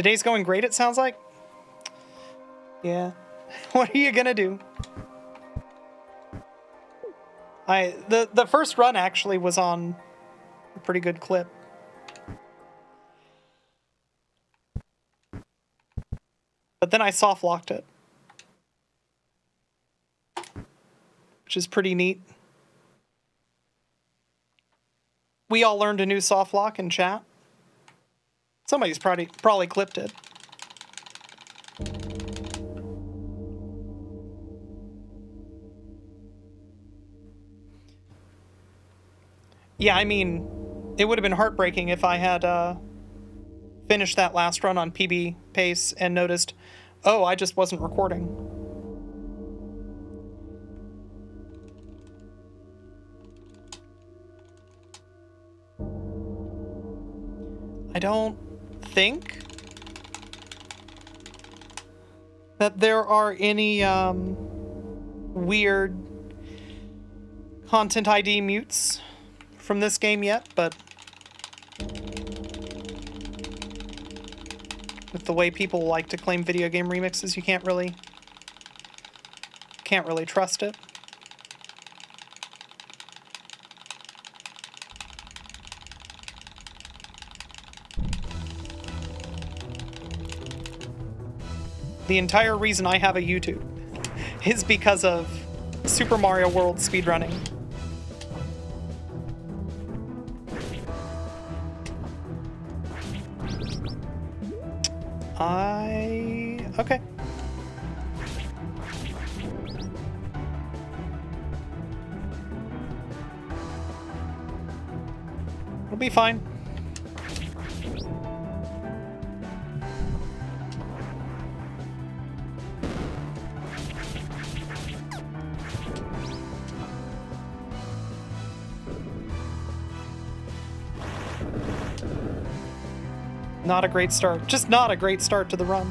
Today's going great, it sounds like. Yeah. what are you gonna do? I the the first run actually was on a pretty good clip. But then I soft locked it. Which is pretty neat. We all learned a new soft lock in chat. Somebody's probably probably clipped it. Yeah, I mean, it would have been heartbreaking if I had uh, finished that last run on PB pace and noticed, oh, I just wasn't recording. I don't think that there are any um, weird content ID mutes from this game yet, but with the way people like to claim video game remixes, you can't really can't really trust it. The entire reason I have a YouTube is because of Super Mario World speedrunning. I... okay. It'll be fine. Not a great start. Just not a great start to the run.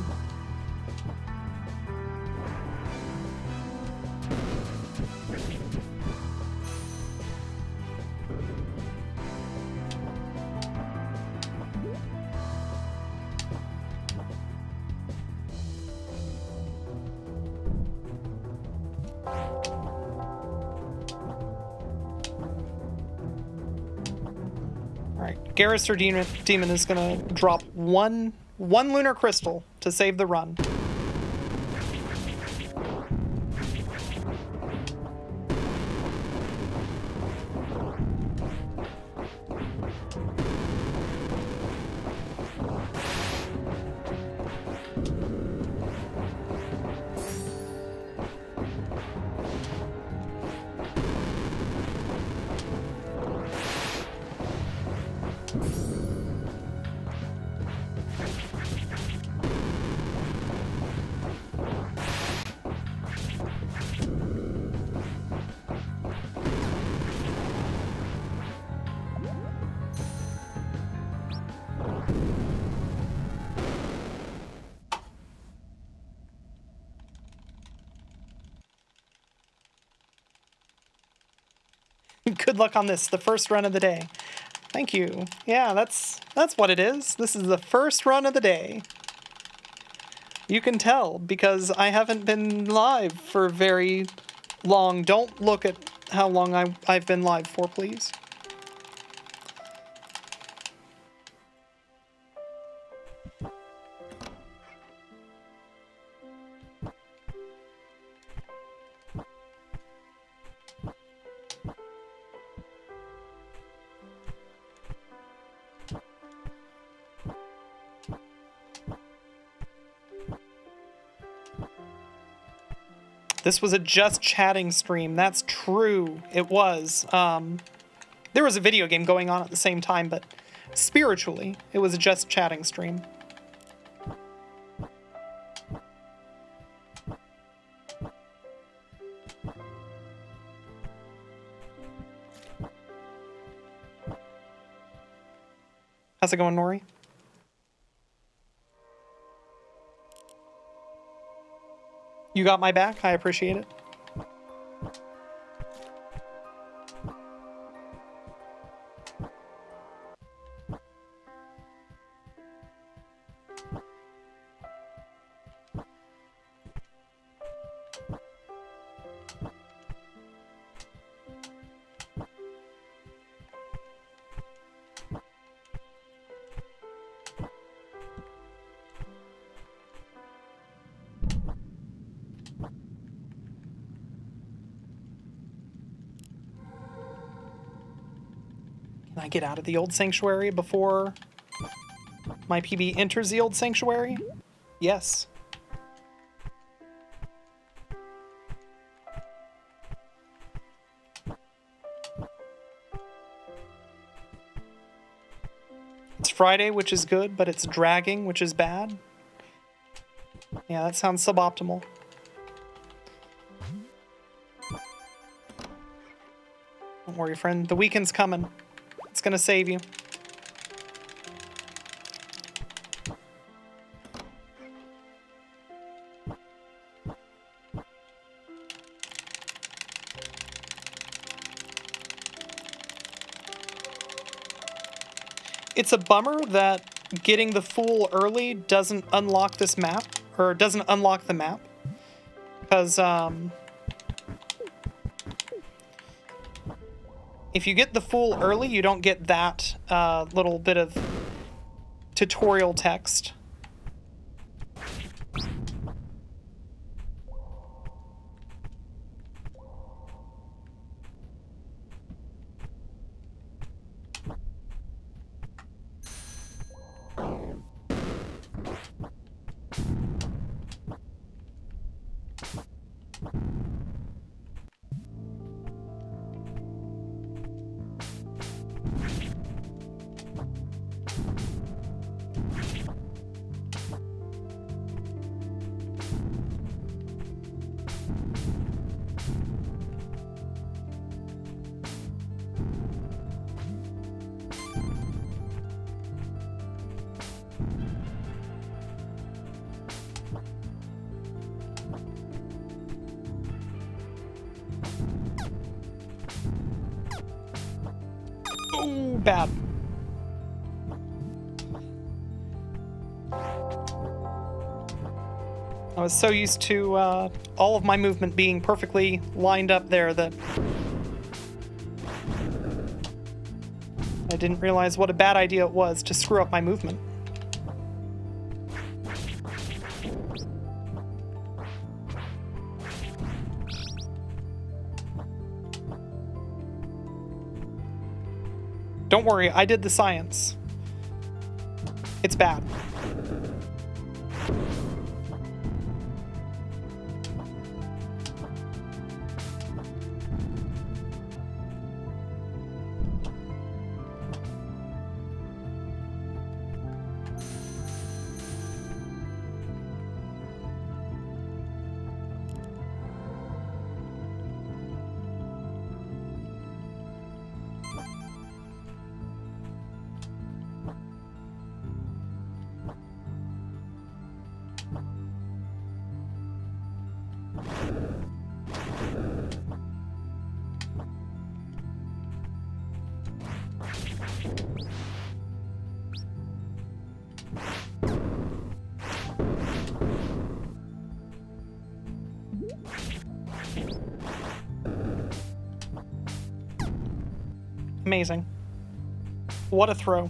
Garrus or Demon, Demon is gonna drop one one lunar crystal to save the run. Luck on this, the first run of the day. Thank you. Yeah, that's that's what it is. This is the first run of the day. You can tell because I haven't been live for very long. Don't look at how long I, I've been live for, please. This was a just chatting stream. That's true. It was. Um, there was a video game going on at the same time, but spiritually, it was a just chatting stream. How's it going, Nori? You got my back. I appreciate it. I get out of the old sanctuary before my PB enters the old sanctuary? Yes. It's Friday, which is good, but it's dragging, which is bad. Yeah, that sounds suboptimal. Don't worry, friend. The weekend's coming. It's gonna save you. It's a bummer that getting the Fool early doesn't unlock this map, or doesn't unlock the map. Because, um... If you get the Fool early, you don't get that uh, little bit of tutorial text. So used to uh, all of my movement being perfectly lined up there that I didn't realize what a bad idea it was to screw up my movement. Don't worry, I did the science. It's bad. What a throw.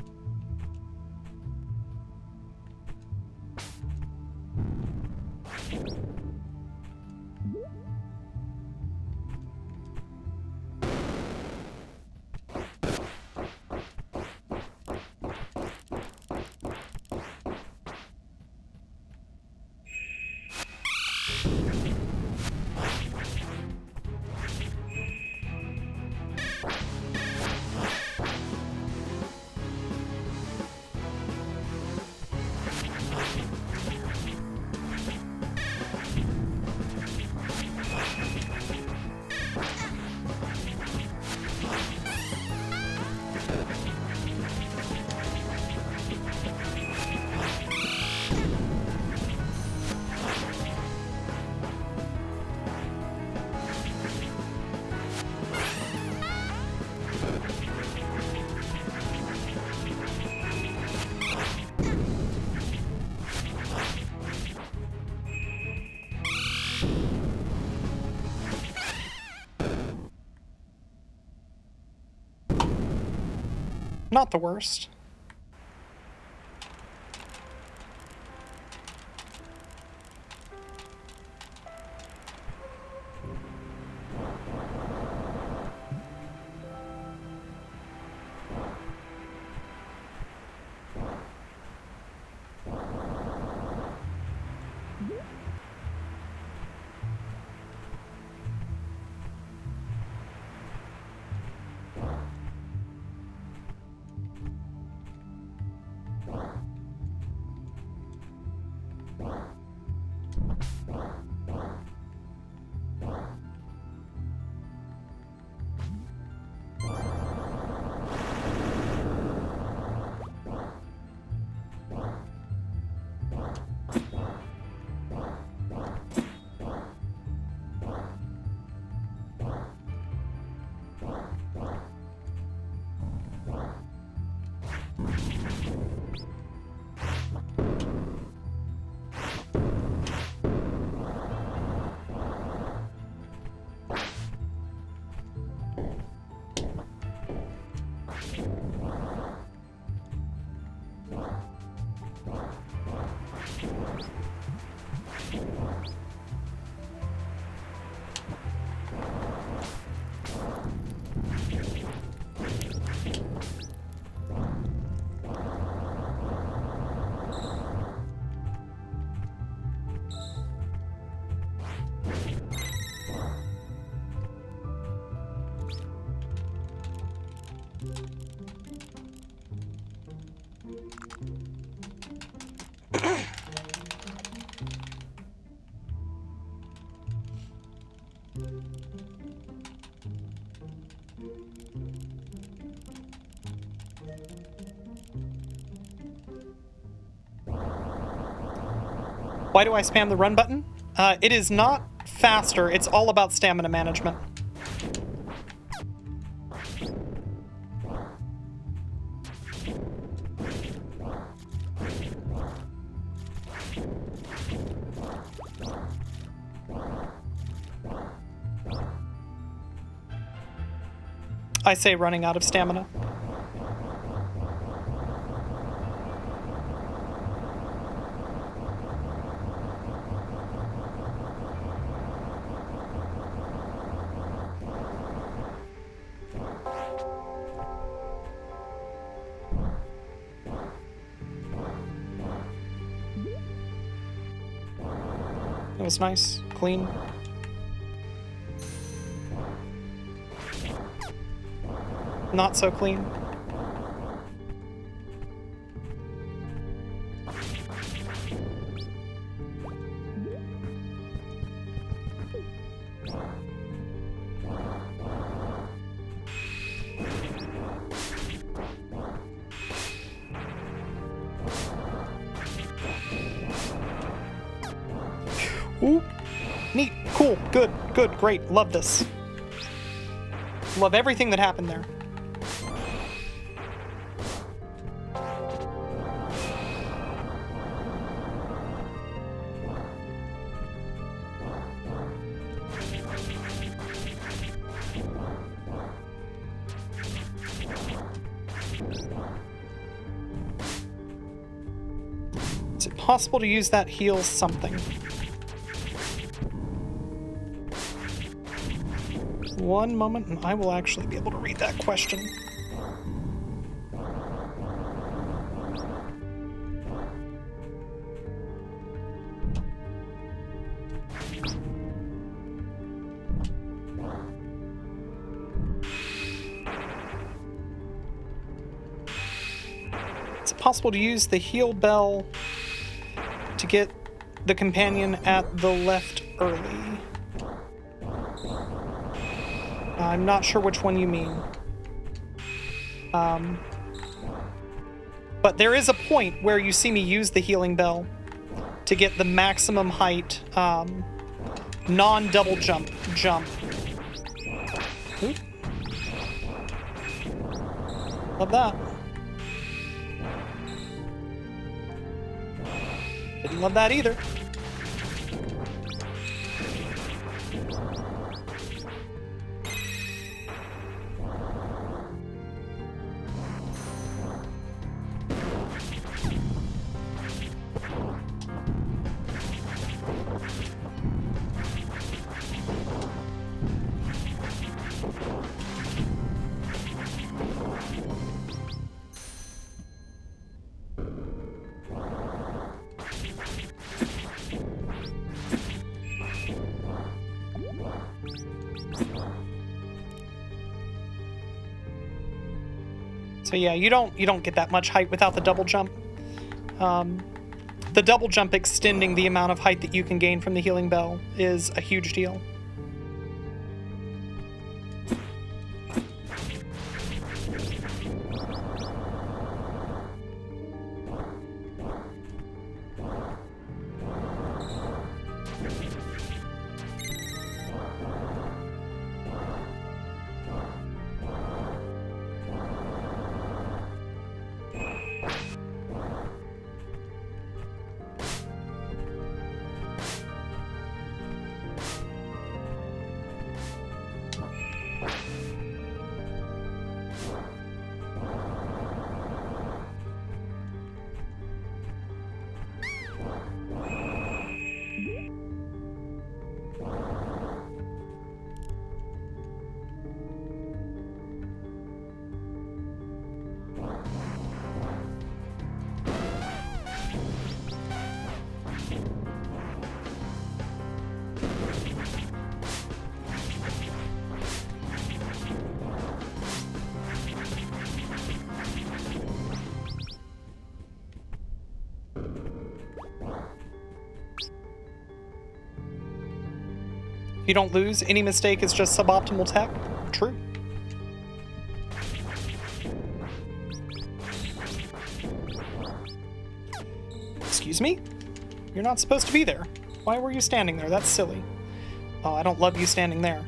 Not the worst. Why do I spam the run button? Uh, it is not faster, it's all about stamina management. I say running out of stamina. Nice, clean. Not so clean. Great. Love this. Love everything that happened there. Is it possible to use that heal something? One moment, and I will actually be able to read that question. Is it possible to use the heal bell to get the companion at the left early? I'm not sure which one you mean. Um, but there is a point where you see me use the healing bell to get the maximum height um, non-double jump jump. Oop. Love that. Didn't love that either. Yeah, you don't you don't get that much height without the double jump. Um, the double jump extending the amount of height that you can gain from the healing bell is a huge deal. You don't lose, any mistake is just suboptimal tech. True. Excuse me? You're not supposed to be there. Why were you standing there? That's silly. Oh, I don't love you standing there.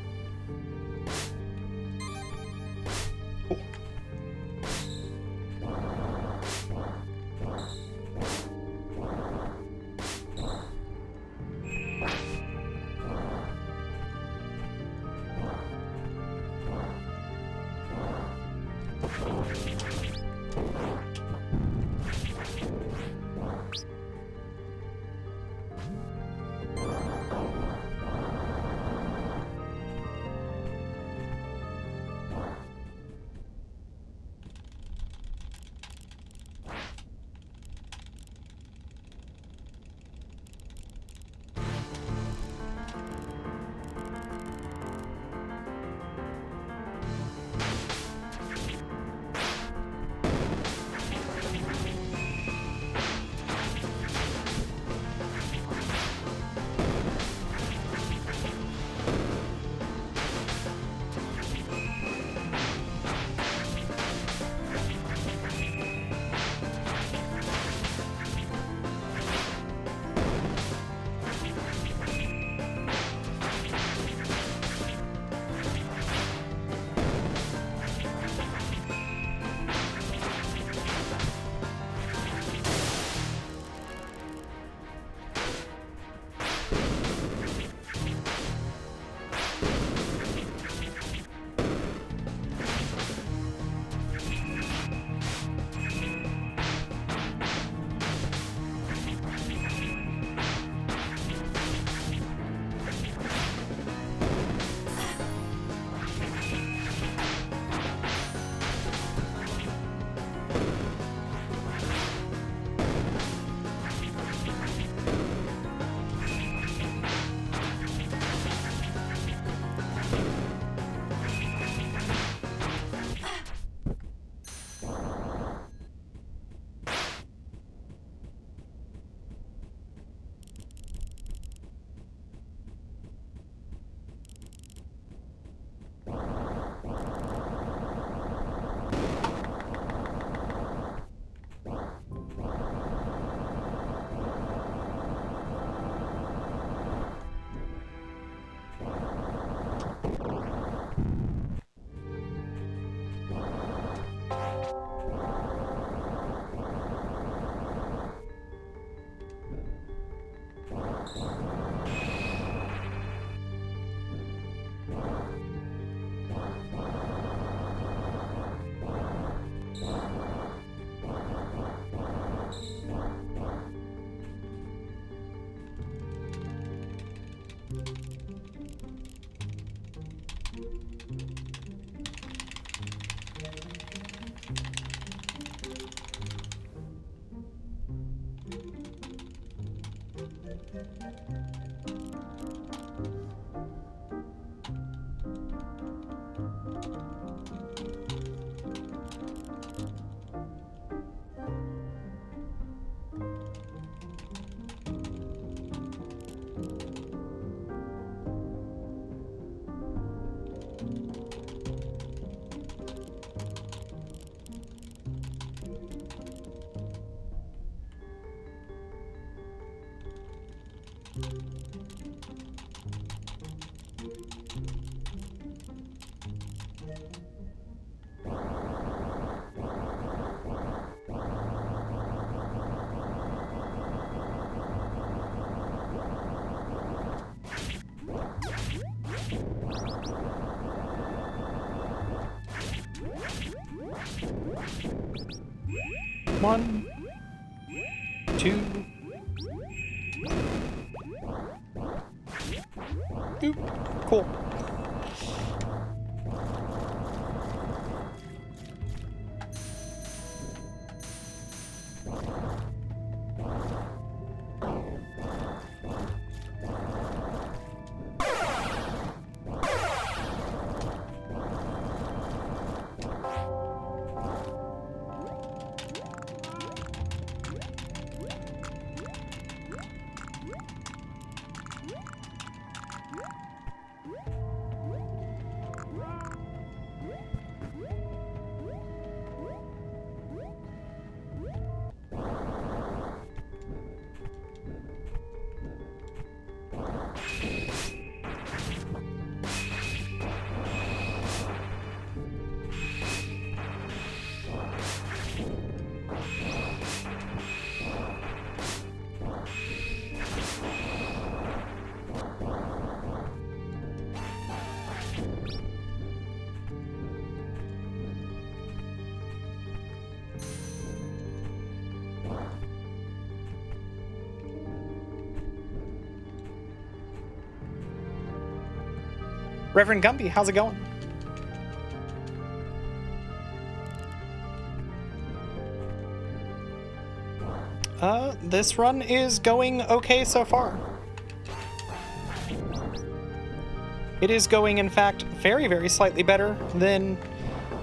Reverend Gumby, how's it going? Uh, this run is going okay so far. It is going, in fact, very, very slightly better than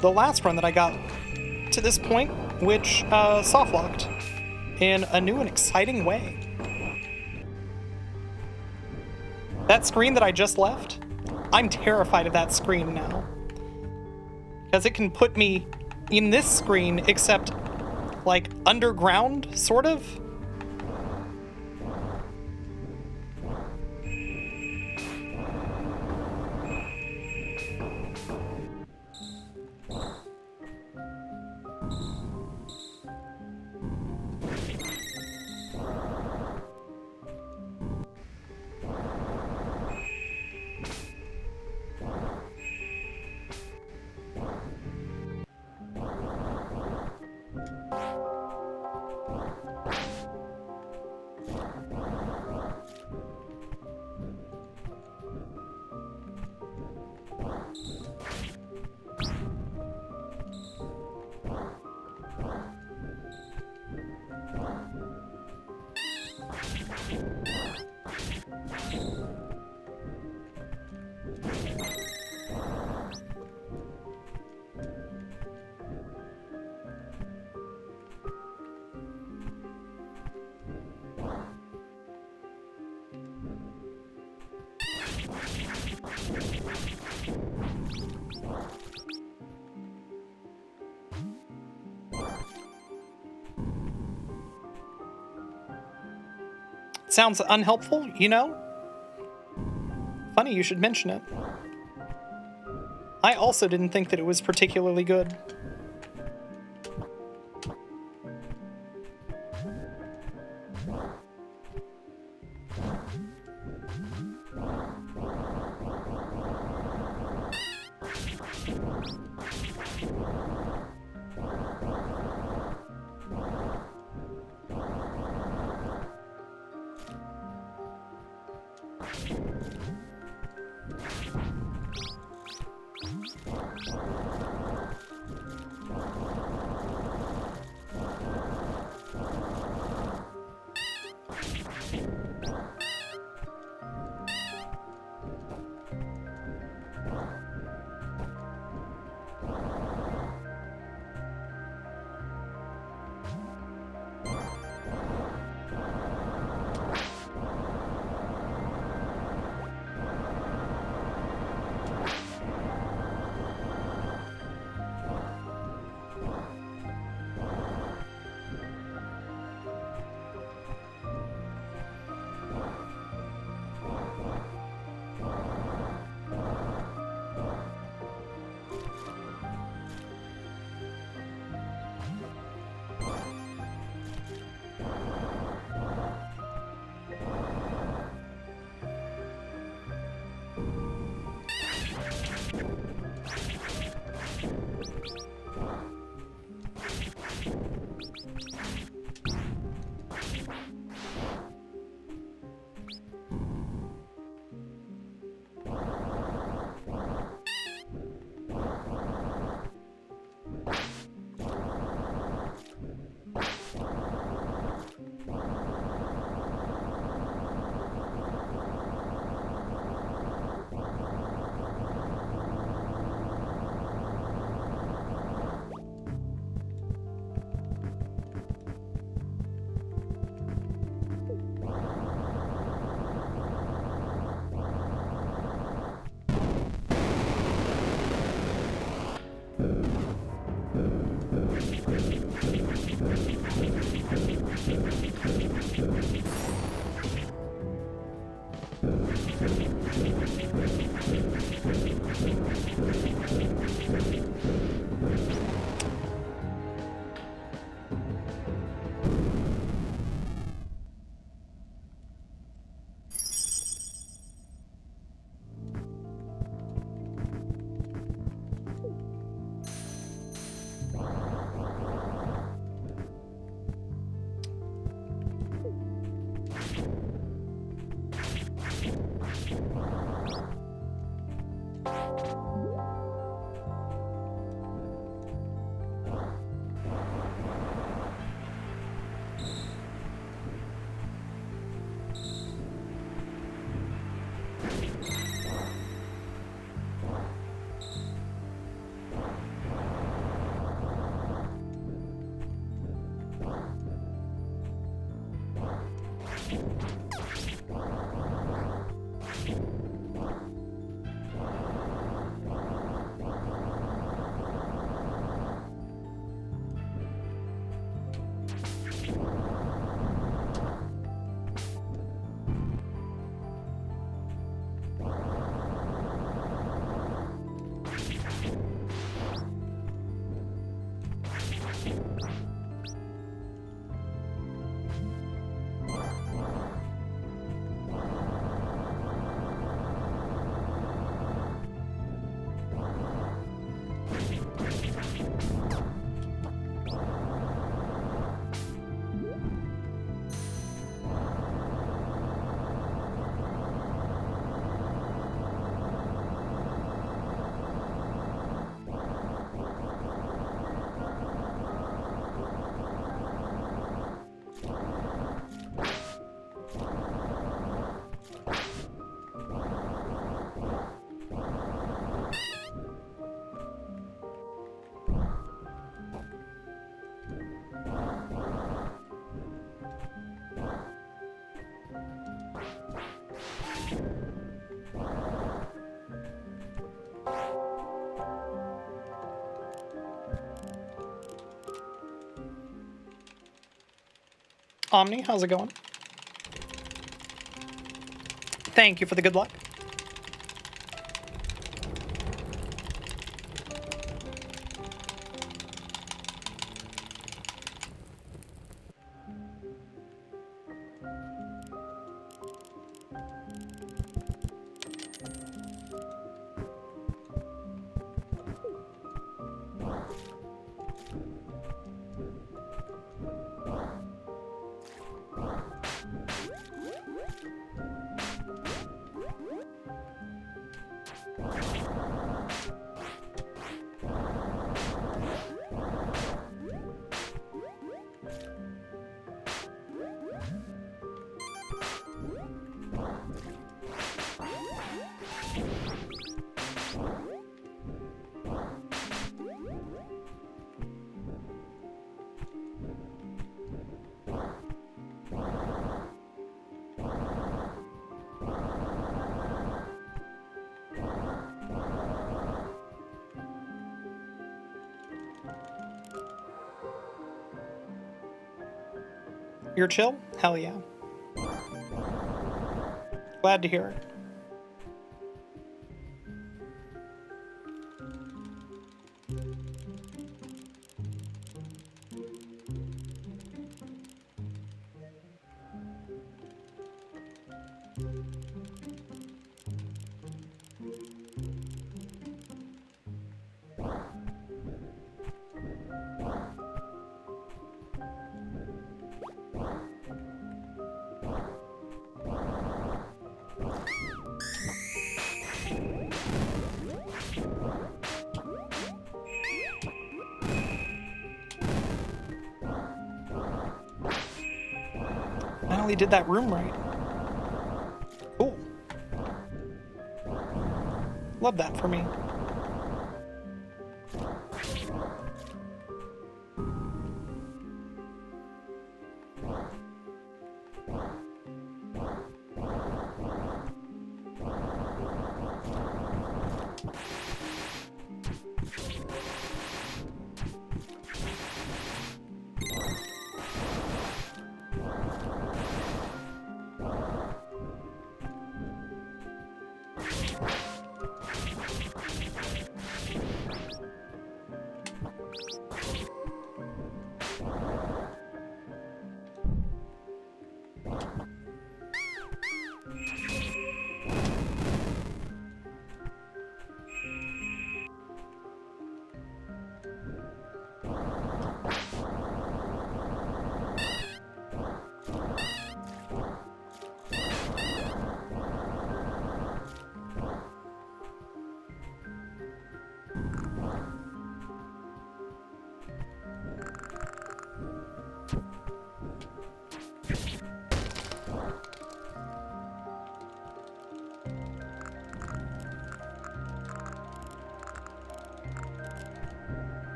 the last run that I got to this point, which uh, soft locked in a new and exciting way. That screen that I just left, I'm terrified of that screen now. Because it can put me in this screen, except like underground, sort of. Sounds unhelpful, you know? Funny you should mention it. I also didn't think that it was particularly good. Omni, how's it going? Thank you for the good luck. You're chill? Hell yeah. Glad to hear it. Did that room right. Cool. Love that for me.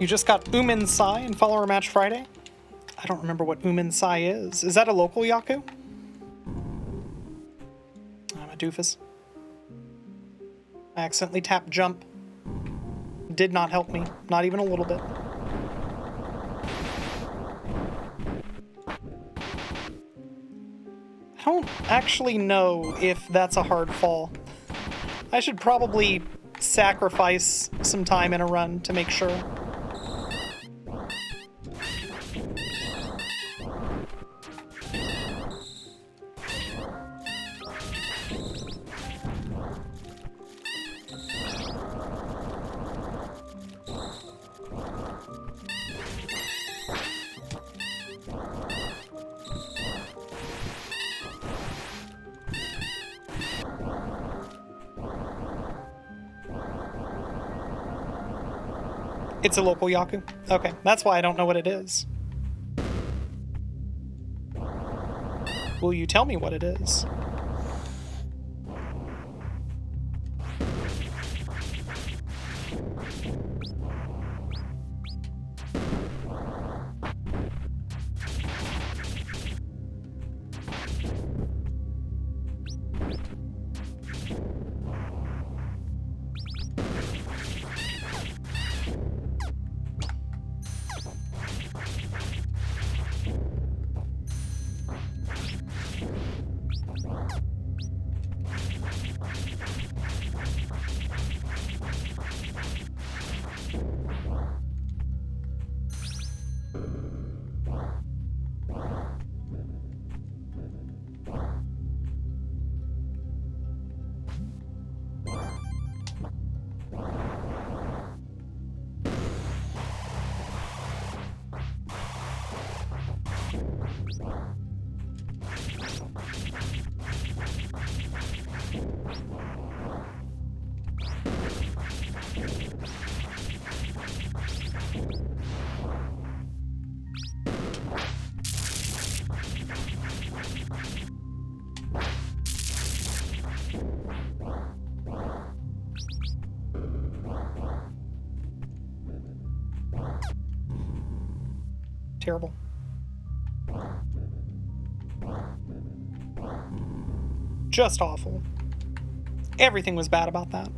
You just got Umin Sai in Follower Match Friday? I don't remember what Umin Sai is. Is that a local Yaku? Ah, I'm a doofus. I accidentally tapped jump. Did not help me. Not even a little bit. I don't actually know if that's a hard fall. I should probably sacrifice some time in a run to make sure. It's a local Yaku. Okay, that's why I don't know what it is. Will you tell me what it is? Just awful. Everything was bad about that.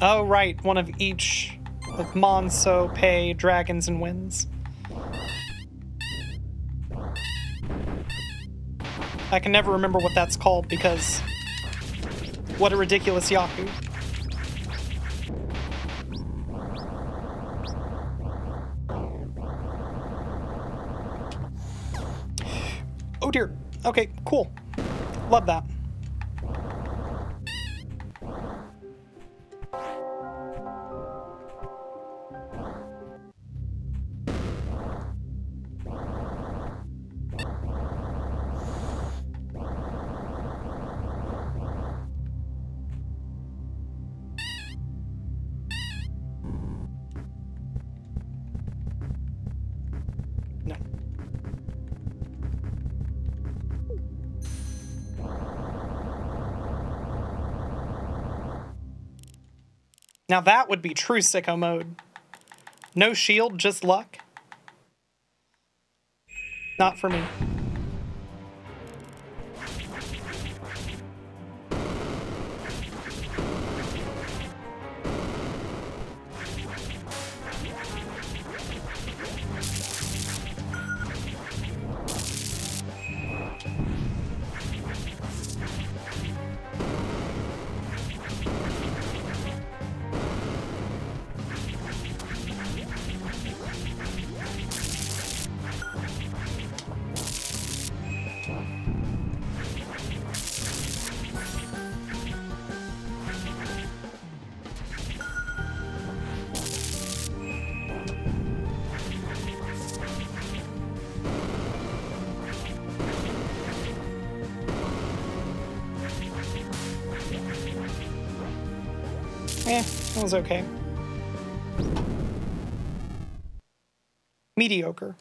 Oh, right, one of each with Monso, Pei, Dragons, and Winds. I can never remember what that's called because what a ridiculous Yaku. Oh dear. Okay, cool. Love that. Now that would be true sicko mode. No shield, just luck. Not for me. That was okay. Mediocre.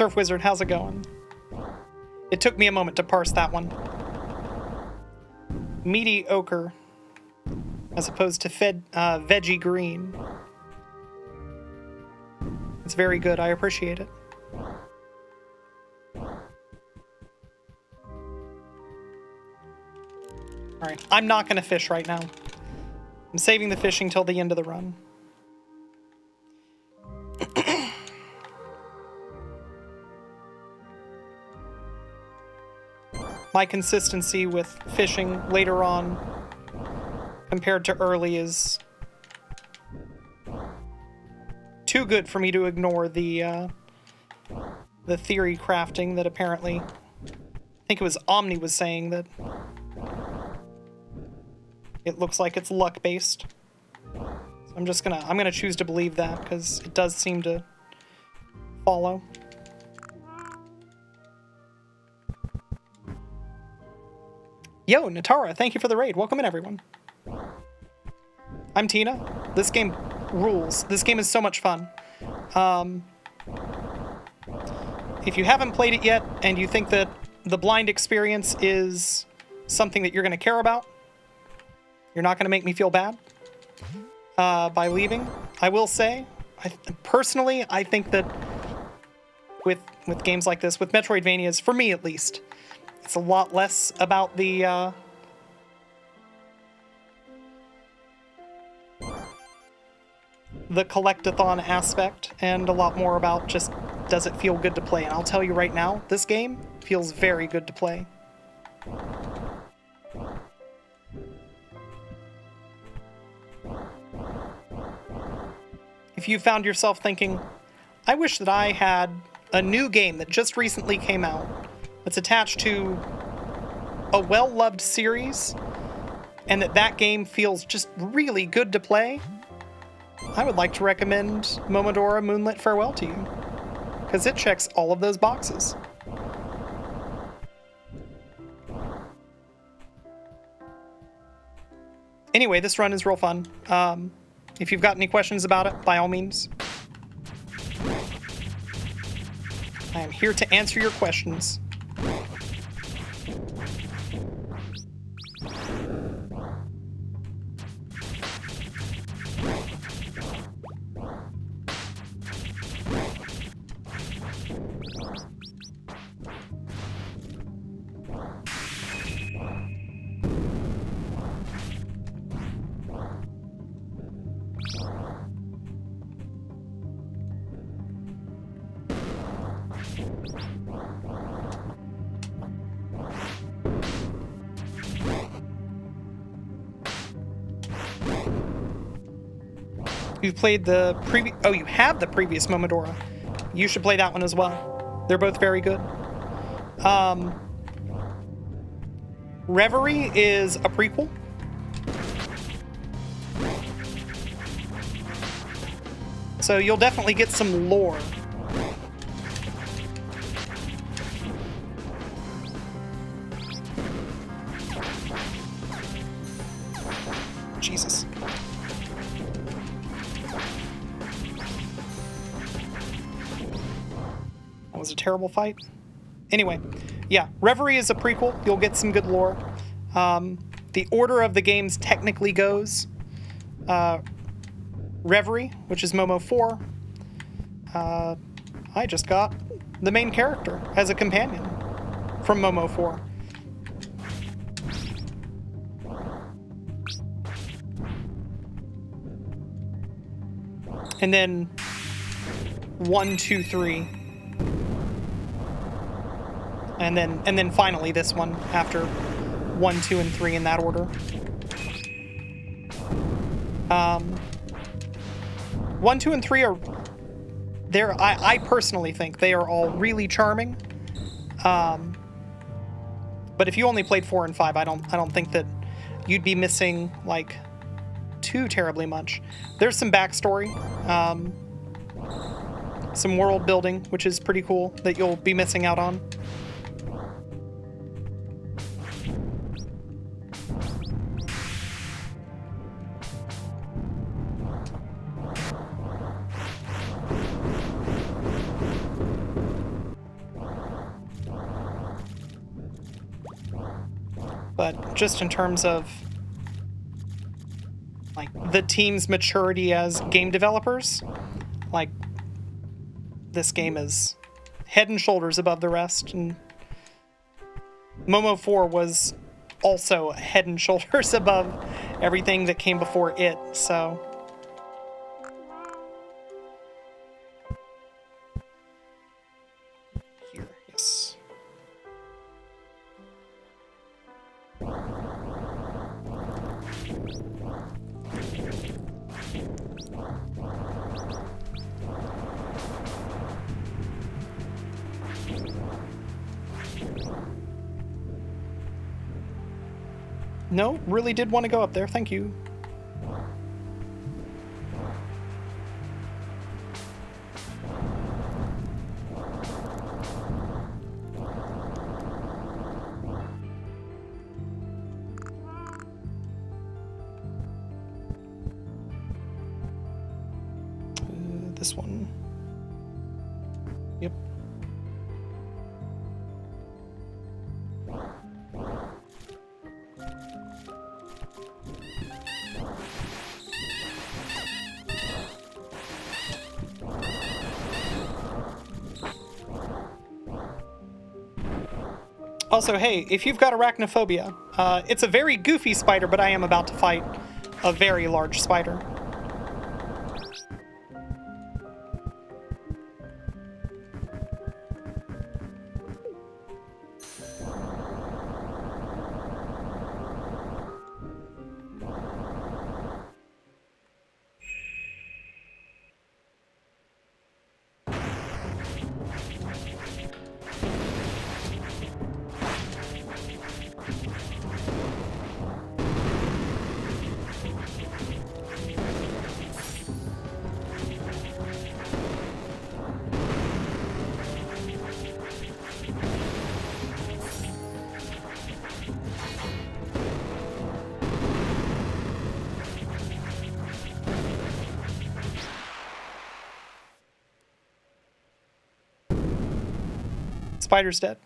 Surf Wizard, how's it going? It took me a moment to parse that one. Meaty ochre, as opposed to fed, uh, veggie green. It's very good. I appreciate it. Alright, I'm not to fish right now. I'm saving the fishing till the end of the run. My consistency with fishing later on compared to early is too good for me to ignore the uh, the theory crafting that apparently I think it was Omni was saying that it looks like it's luck based. So I'm just gonna I'm gonna choose to believe that because it does seem to follow. Yo, Natara, thank you for the raid. Welcome in, everyone. I'm Tina. This game rules. This game is so much fun. Um, if you haven't played it yet and you think that the blind experience is something that you're going to care about, you're not going to make me feel bad uh, by leaving. I will say, I, personally, I think that with with games like this, with Metroidvanias, for me at least, it's a lot less about the uh, the collectathon aspect and a lot more about just does it feel good to play. And I'll tell you right now, this game feels very good to play. If you found yourself thinking, I wish that I had a new game that just recently came out that's attached to a well-loved series and that that game feels just really good to play, I would like to recommend Momodora Moonlit Farewell to you, because it checks all of those boxes. Anyway, this run is real fun. Um, if you've got any questions about it, by all means. I am here to answer your questions. Thank you. You've played the previous. Oh, you have the previous Momodora. You should play that one as well. They're both very good. Um, Reverie is a prequel. So you'll definitely get some lore. Terrible fight. Anyway, yeah, Reverie is a prequel. You'll get some good lore. Um, the order of the games technically goes uh, Reverie, which is Momo 4. Uh, I just got the main character as a companion from Momo 4. And then one, two, three. And then and then finally this one after one, two, and three in that order. Um, one, two, and three are they're I, I personally think they are all really charming. Um, but if you only played four and five, I don't I don't think that you'd be missing like too terribly much. There's some backstory, um, some world building, which is pretty cool that you'll be missing out on. Just in terms of like the team's maturity as game developers, like this game is head and shoulders above the rest and Momo 4 was also head and shoulders above everything that came before it, so No, really did want to go up there. Thank you. Also, hey, if you've got arachnophobia, uh, it's a very goofy spider, but I am about to fight a very large spider. Spider's dead.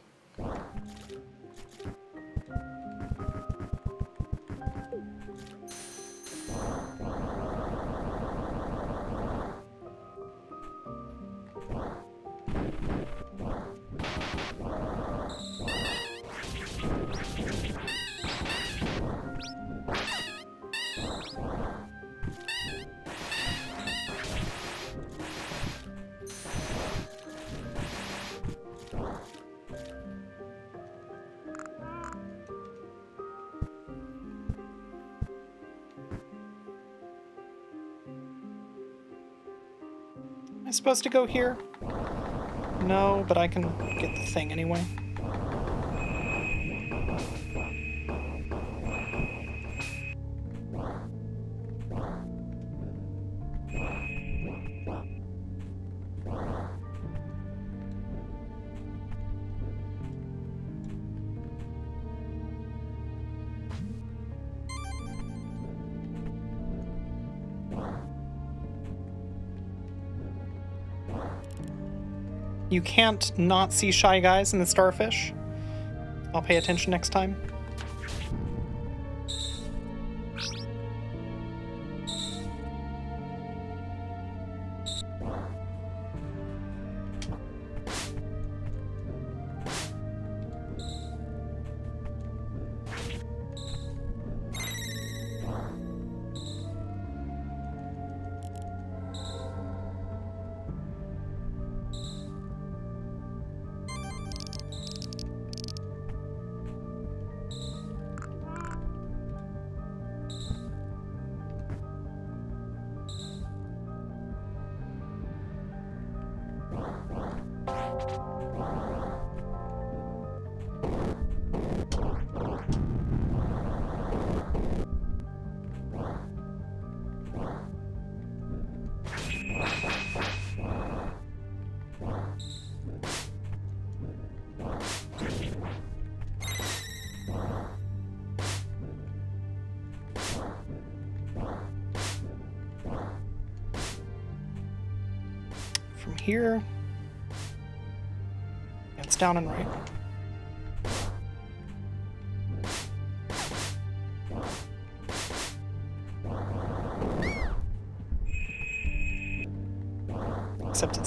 Supposed to go here? No, but I can get the thing anyway. You can't not see Shy Guys in the Starfish. I'll pay attention next time.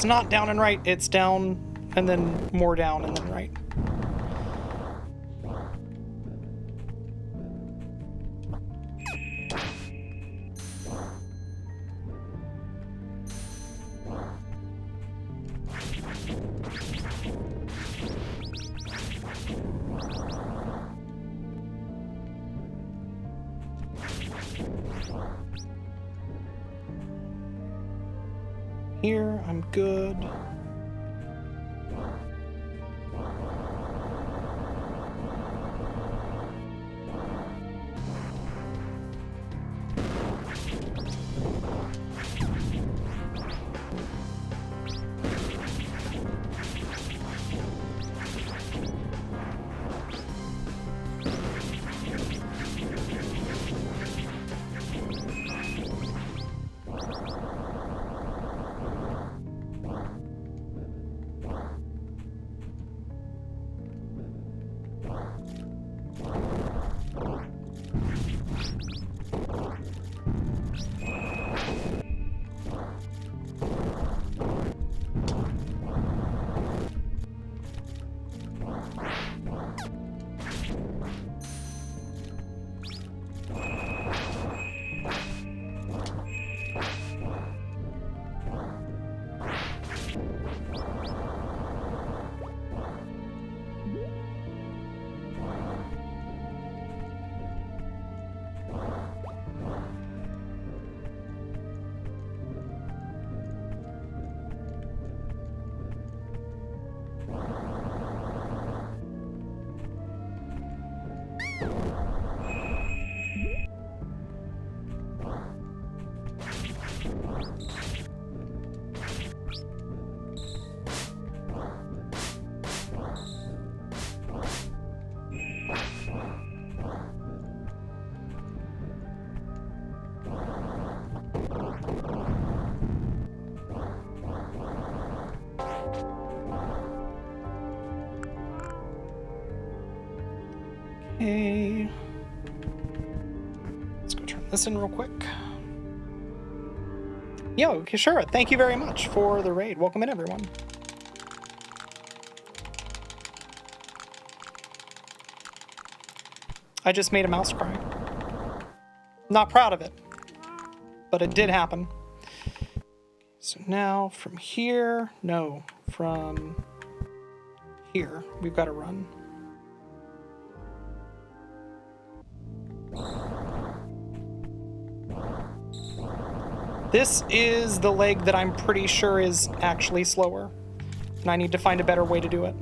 Not down and right, it's down and then more down and then right. In real quick. Yo, Kishura, thank you very much for the raid. Welcome in, everyone. I just made a mouse cry. Not proud of it, but it did happen. So now from here, no, from here, we've got to run. This is the leg that I'm pretty sure is actually slower. And I need to find a better way to do it.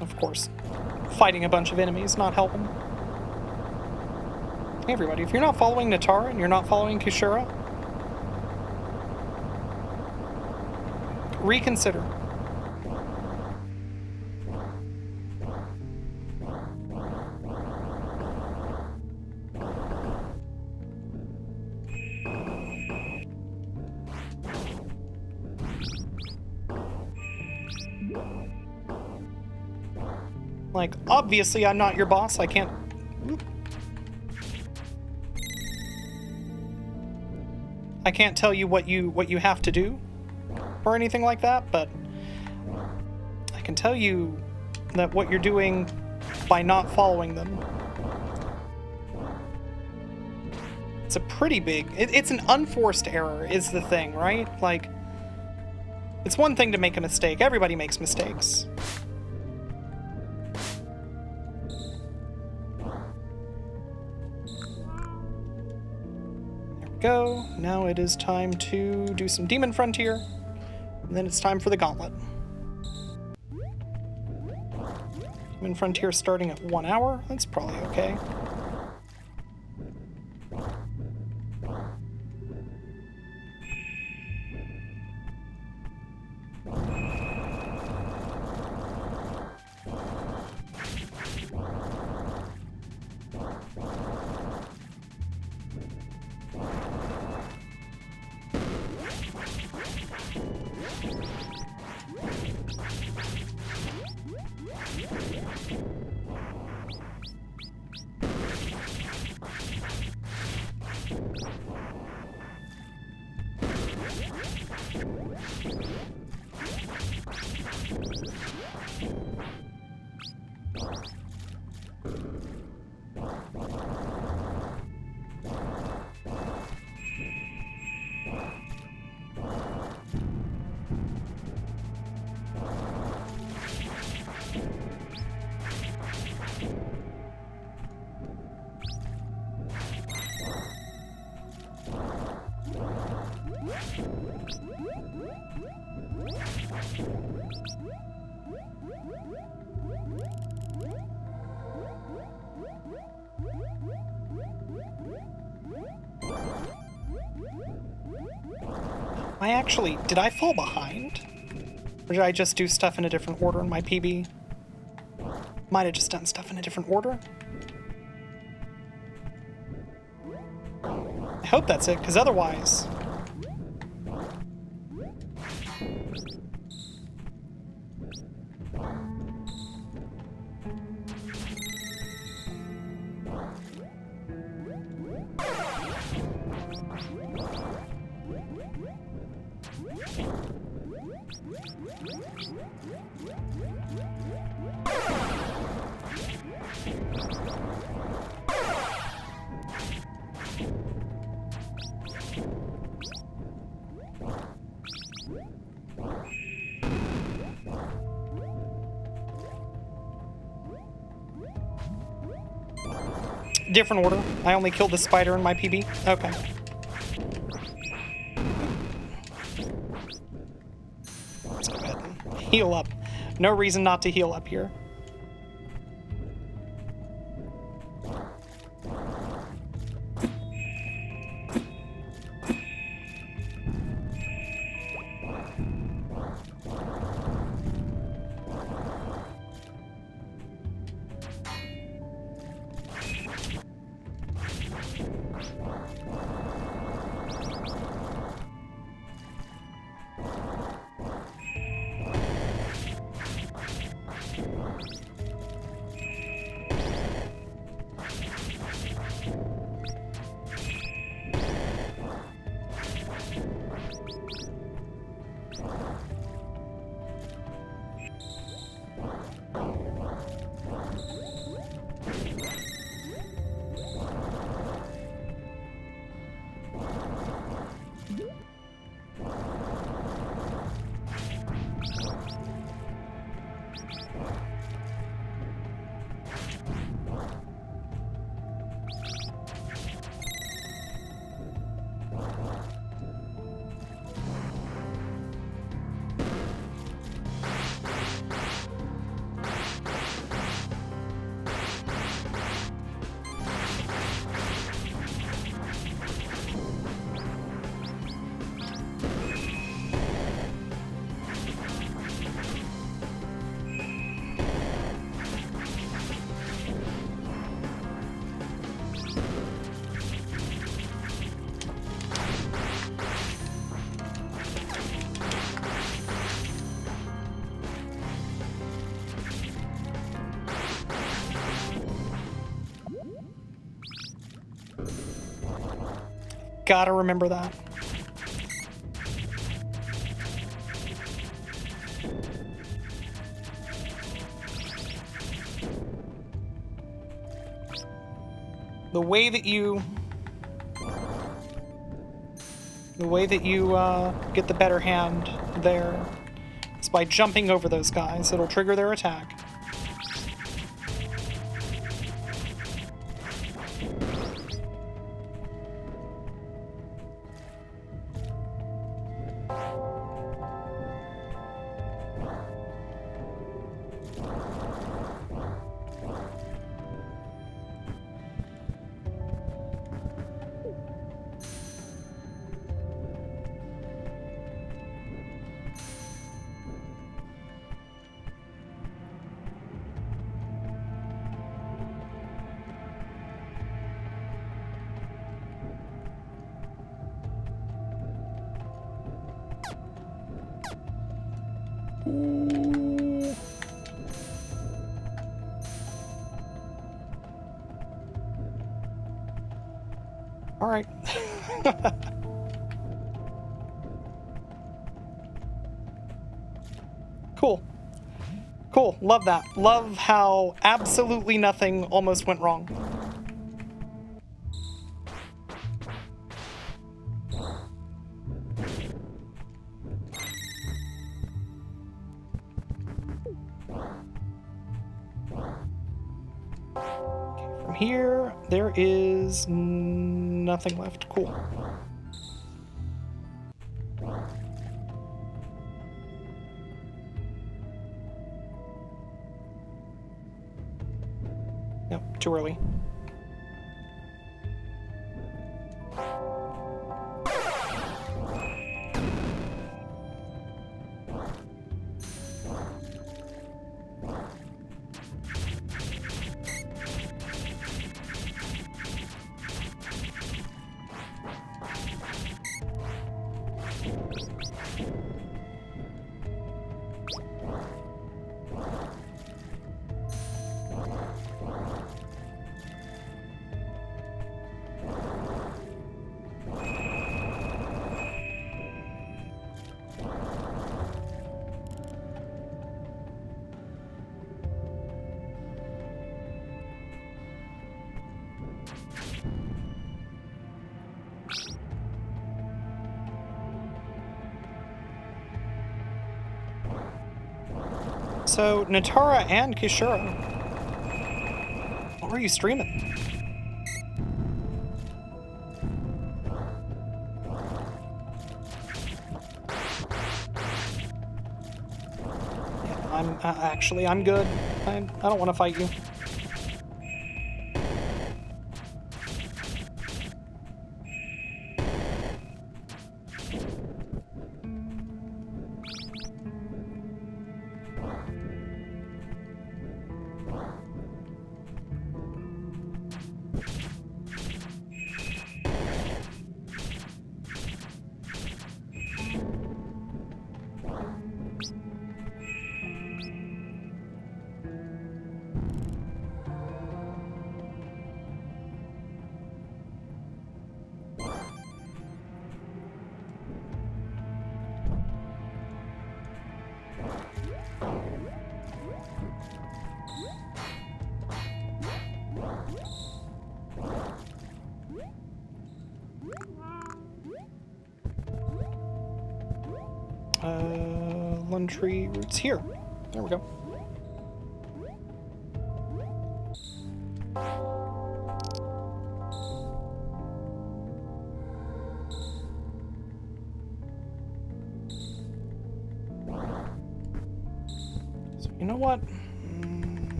Of course, fighting a bunch of enemies not helping. Hey everybody, if you're not following Natara and you're not following Kishura, reconsider. Like, obviously I'm not your boss, I can't... I can't tell you what you what you have to do or anything like that, but I can tell you that what you're doing by not following them. It's a pretty big, it, it's an unforced error is the thing, right? Like, it's one thing to make a mistake. Everybody makes mistakes. There we go. Now it is time to do some Demon Frontier. And then it's time for the gauntlet. Demon Frontier starting at one hour. That's probably okay. Actually, did I fall behind? Or did I just do stuff in a different order in my PB? Might have just done stuff in a different order. I hope that's it, because otherwise... Different order. I only killed the spider in my PB. Okay. Heal up. No reason not to heal up here. Gotta remember that. The way that you... The way that you uh, get the better hand there is by jumping over those guys. It'll trigger their attack. cool. Cool. Love that. Love how absolutely nothing almost went wrong. Nothing left. Cool. So, Natara and Kishura. What were you streaming? Yeah, I'm uh, actually I'm good. I, I don't want to fight you.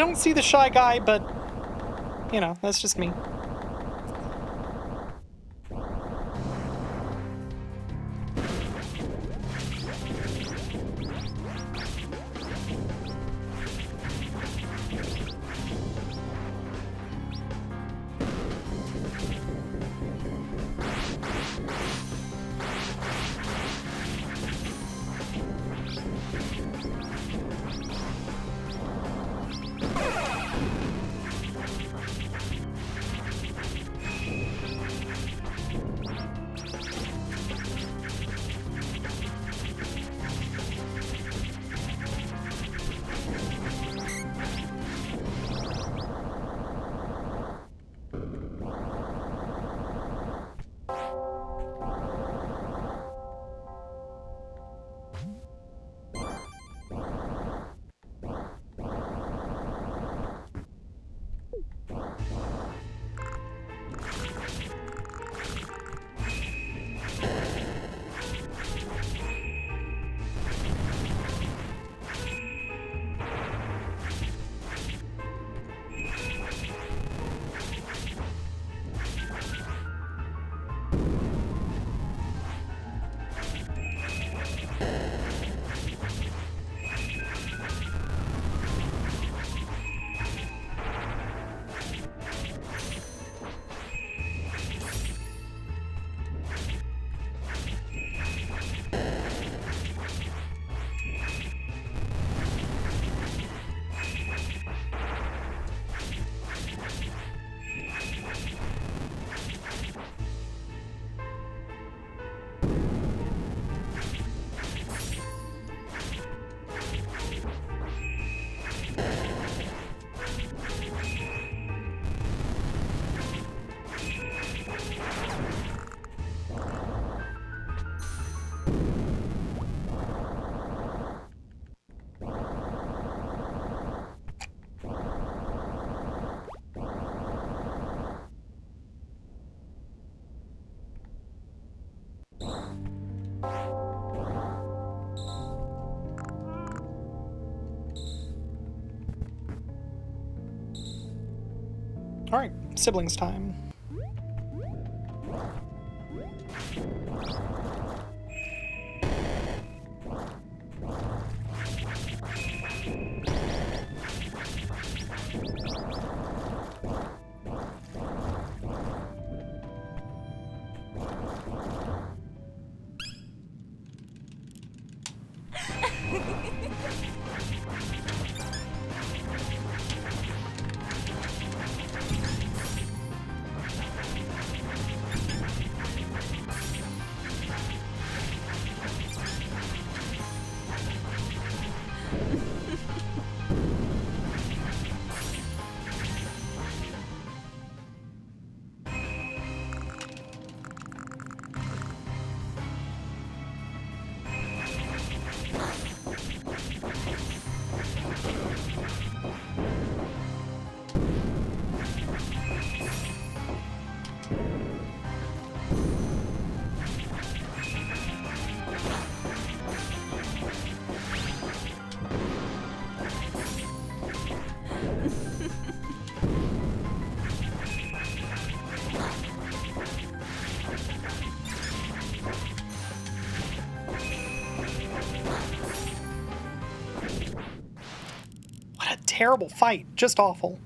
Don't see the shy guy, but you know, that's just me. Siblings time. Terrible fight. Just awful.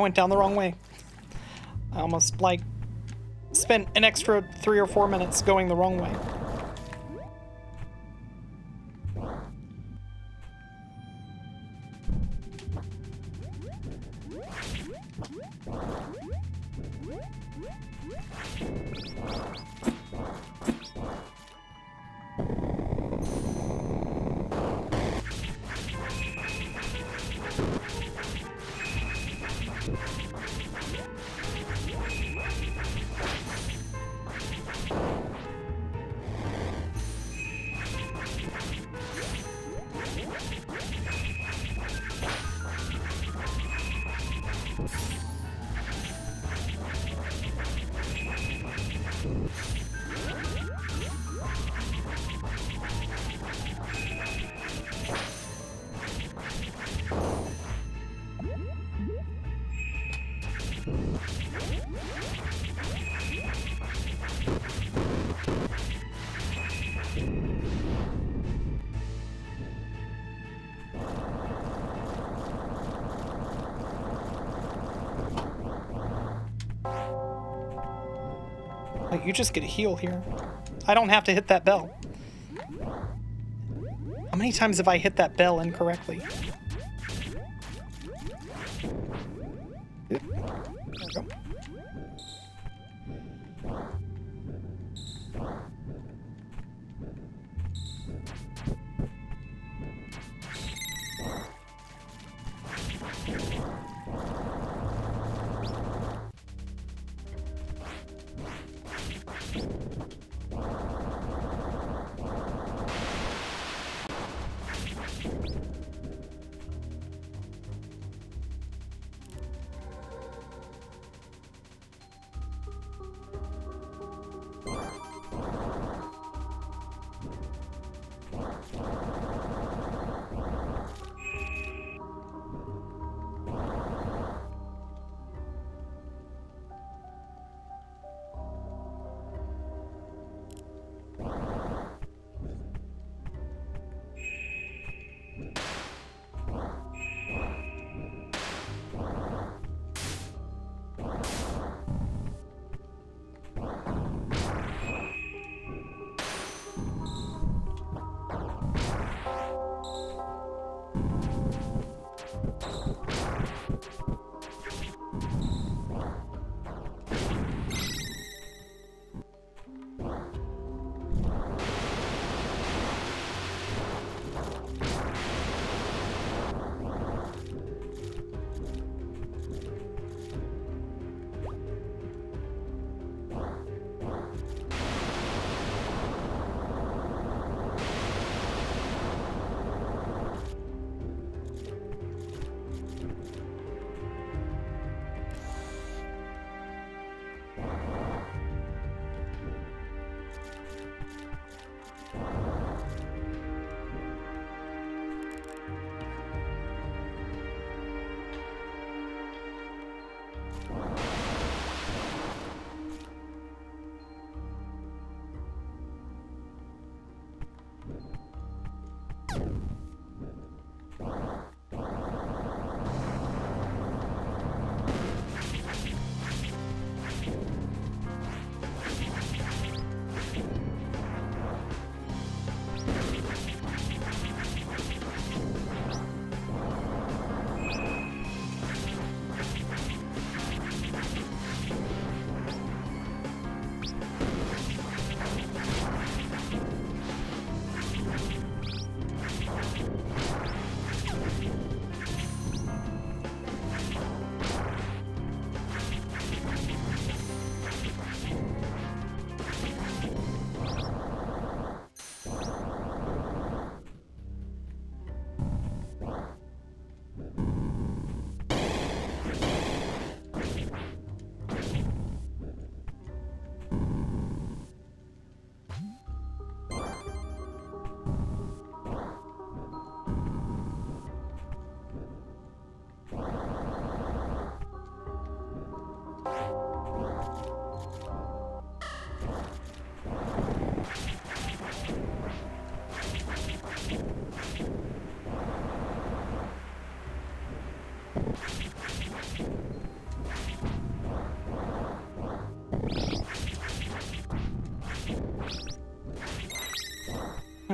Went down the wrong way. I almost, like, spent an extra three or four minutes going the wrong way. Wait, you just get a heal here. I don't have to hit that bell. How many times have I hit that bell incorrectly?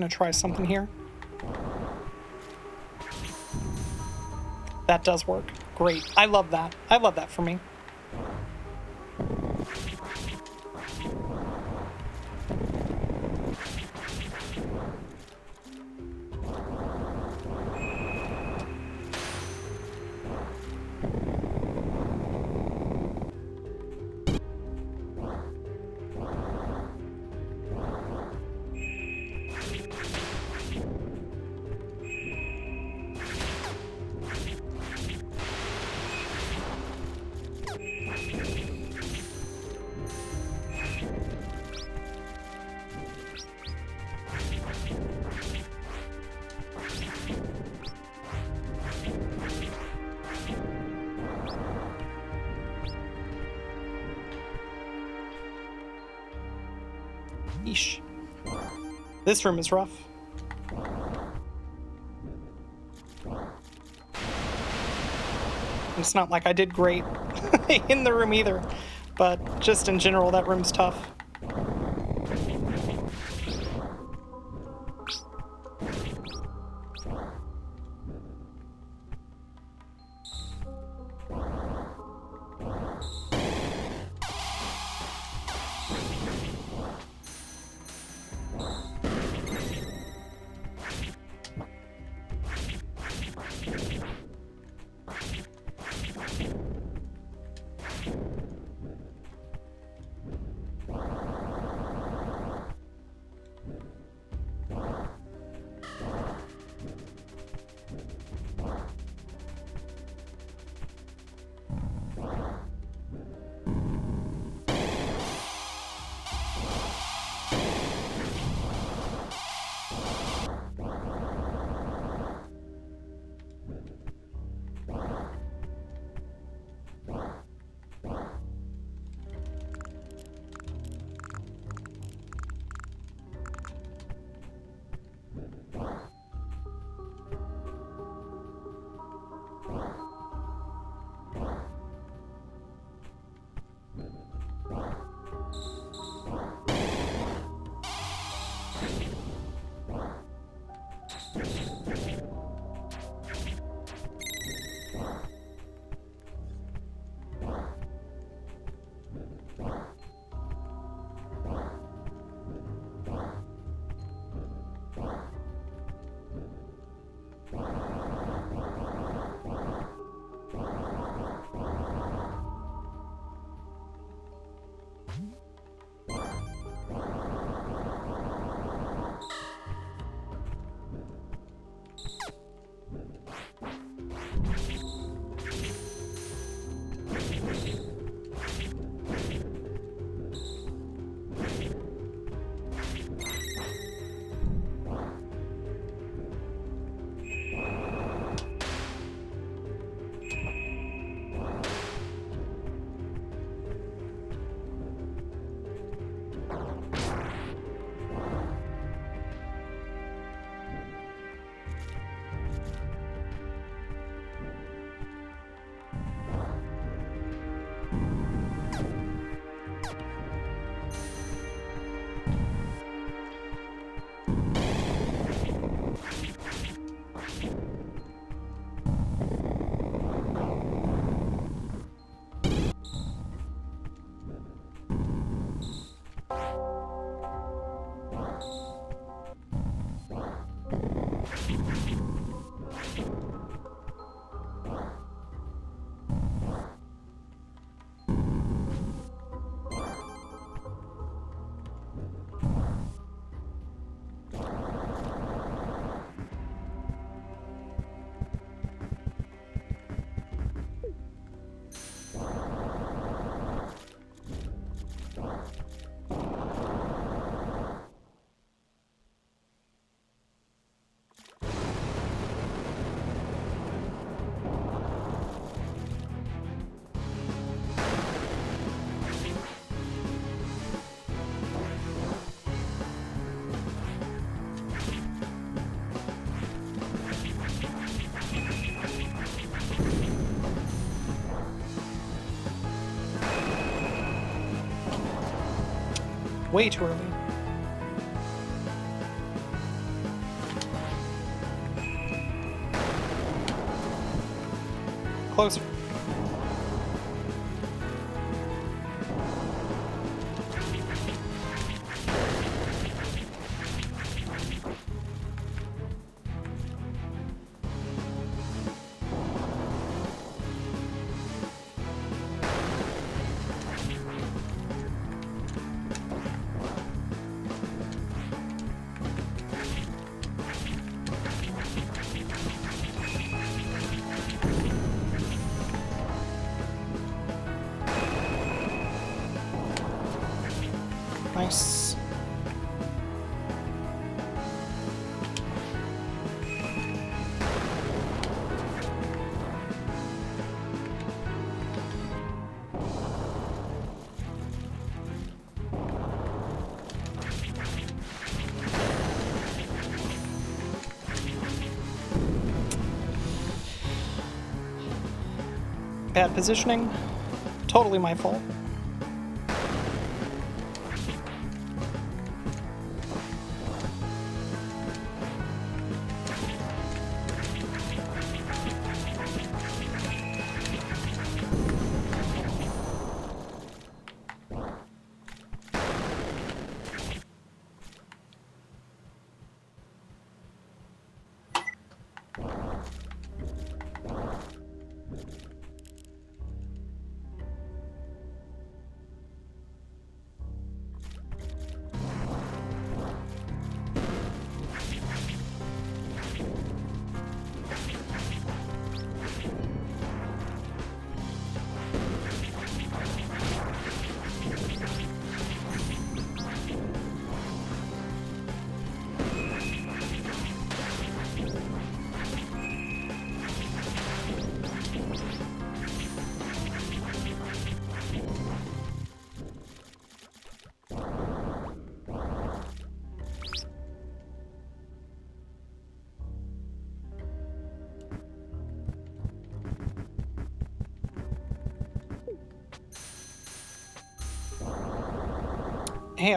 Gonna try something here. That does work. Great. I love that. I love that for me. This room is rough. It's not like I did great in the room either, but just in general, that room's tough. Way too early. Closer. Bad positioning. Totally my fault.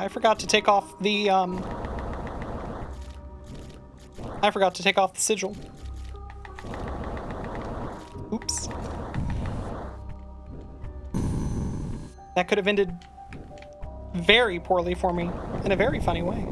Forgot to take off the, um... I forgot to take off the sigil. Oops. That could have ended very poorly for me, in a very funny way.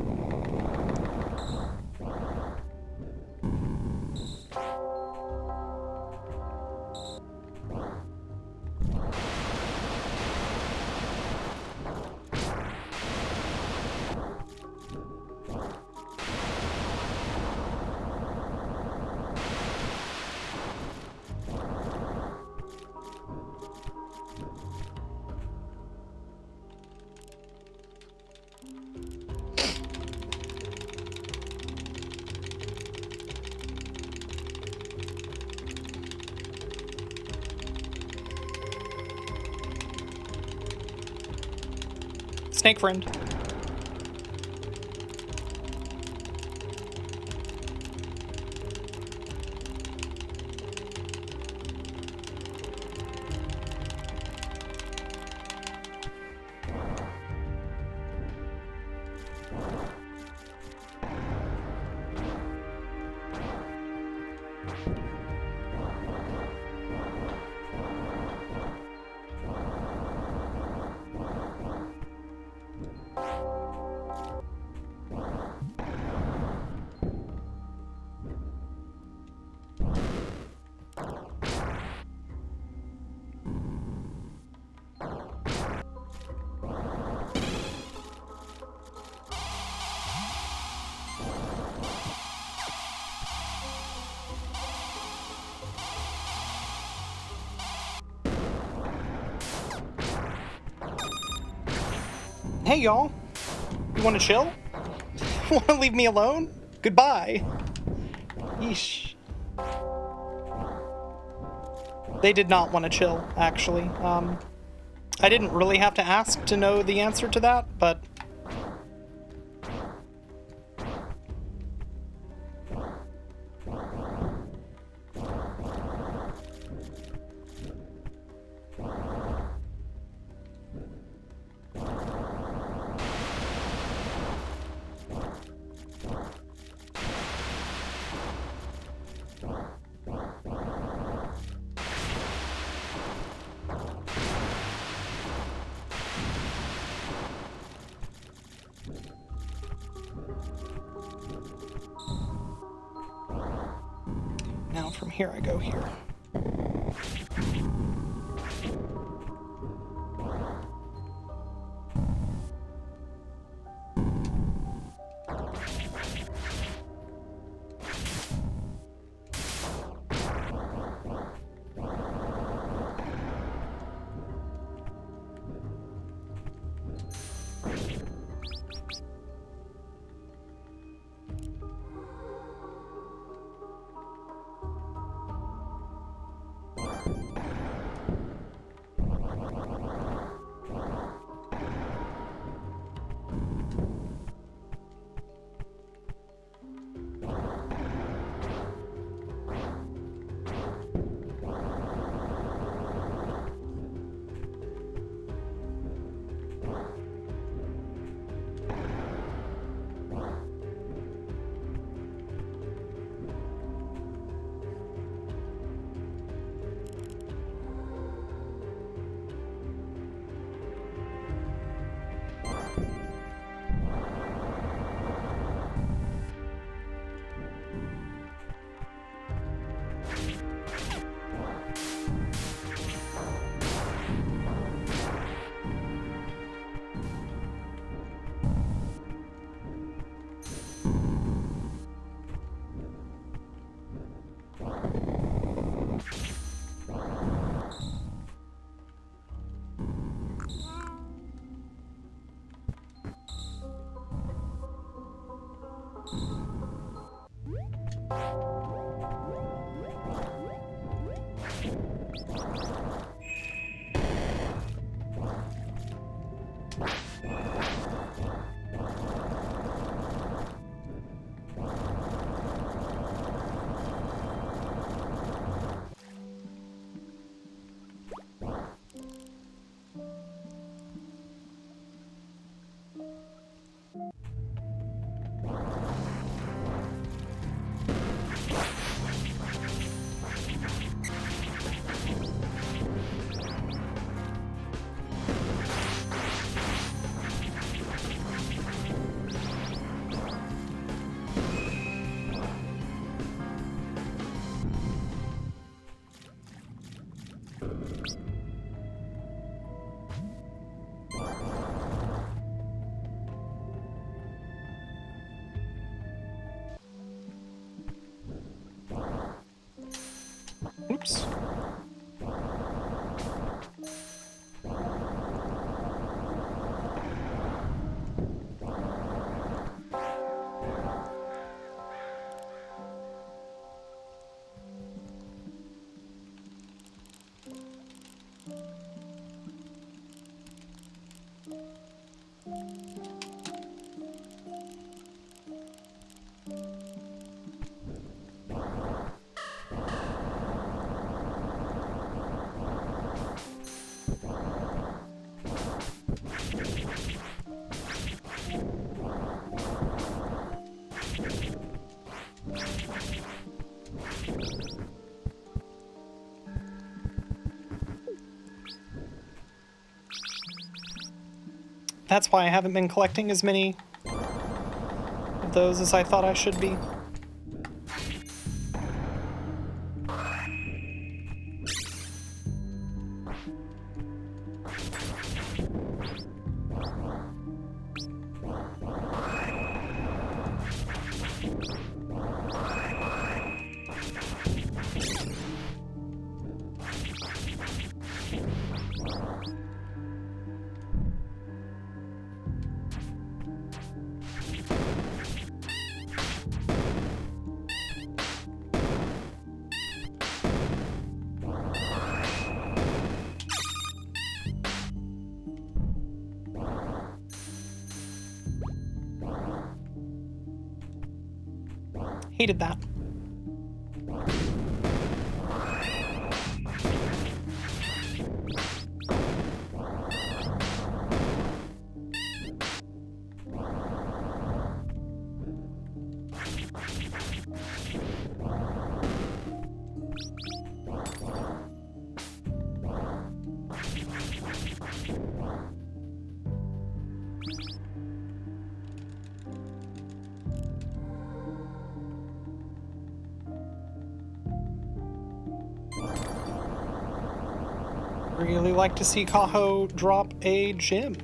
Snake friend. Hey, y'all. You want to chill? want to leave me alone? Goodbye. Yeesh. They did not want to chill, actually. Um, I didn't really have to ask to know the answer to that, but... That's why I haven't been collecting as many of those as I thought I should be. Like to see Kaho drop a gem.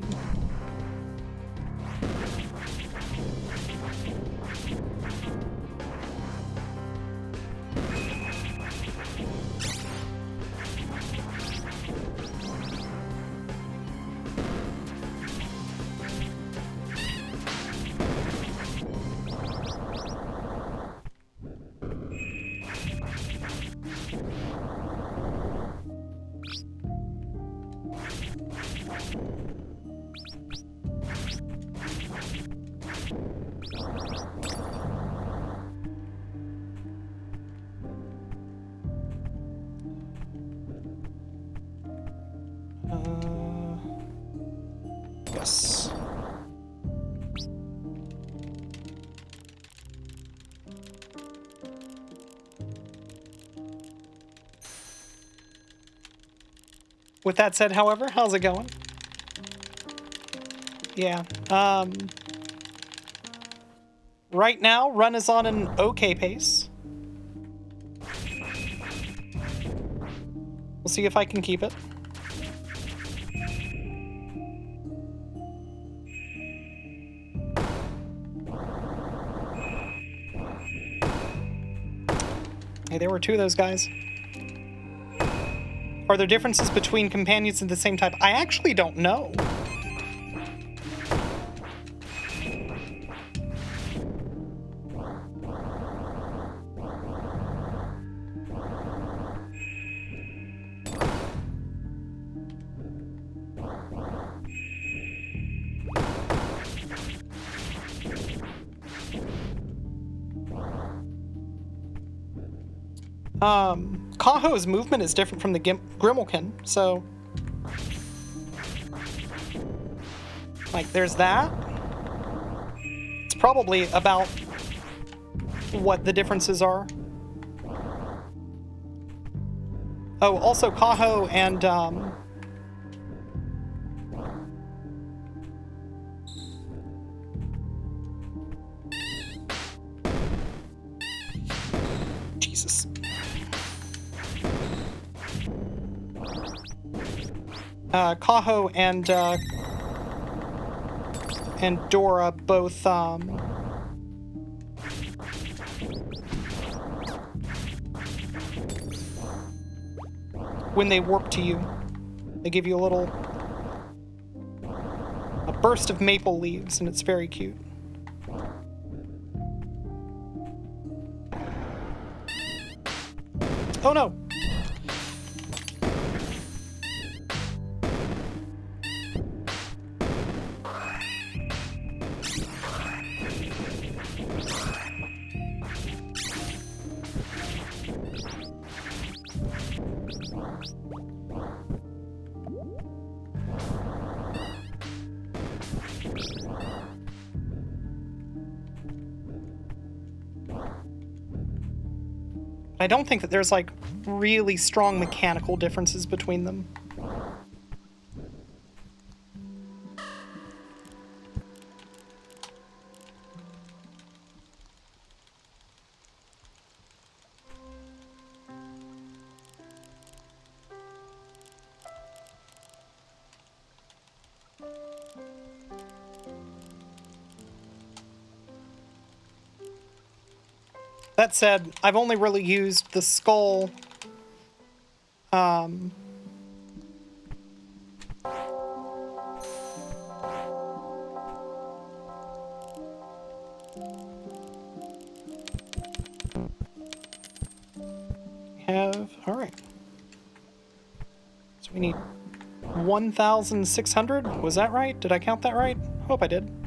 With that said, however, how's it going? Yeah. Um, right now, run is on an okay pace. We'll see if I can keep it. Hey, there were two of those guys. Are there differences between companions of the same type? I actually don't know. Um, Kaho's movement is different from the Gim- Grimalkin, so. Like, there's that. It's probably about what the differences are. Oh, also Kaho and, um, Kaho and uh, and Dora both um, when they warp to you, they give you a little a burst of maple leaves, and it's very cute. Oh no! Don't think that there's like really strong mechanical differences between them. Said, I've only really used the skull. Um, have all right. So we need 1,600. Was that right? Did I count that right? Hope I did.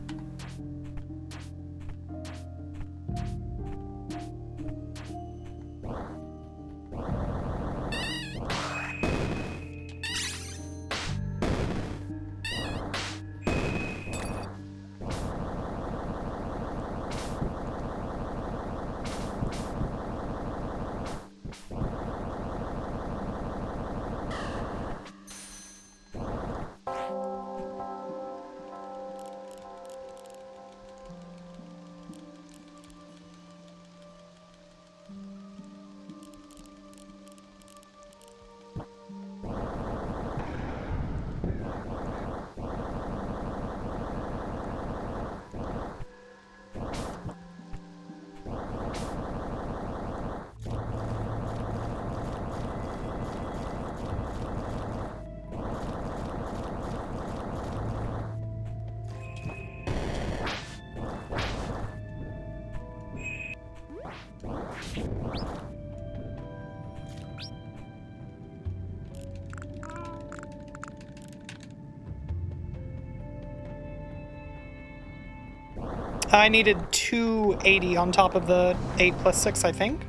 I needed 280 on top of the 8 plus 6, I think.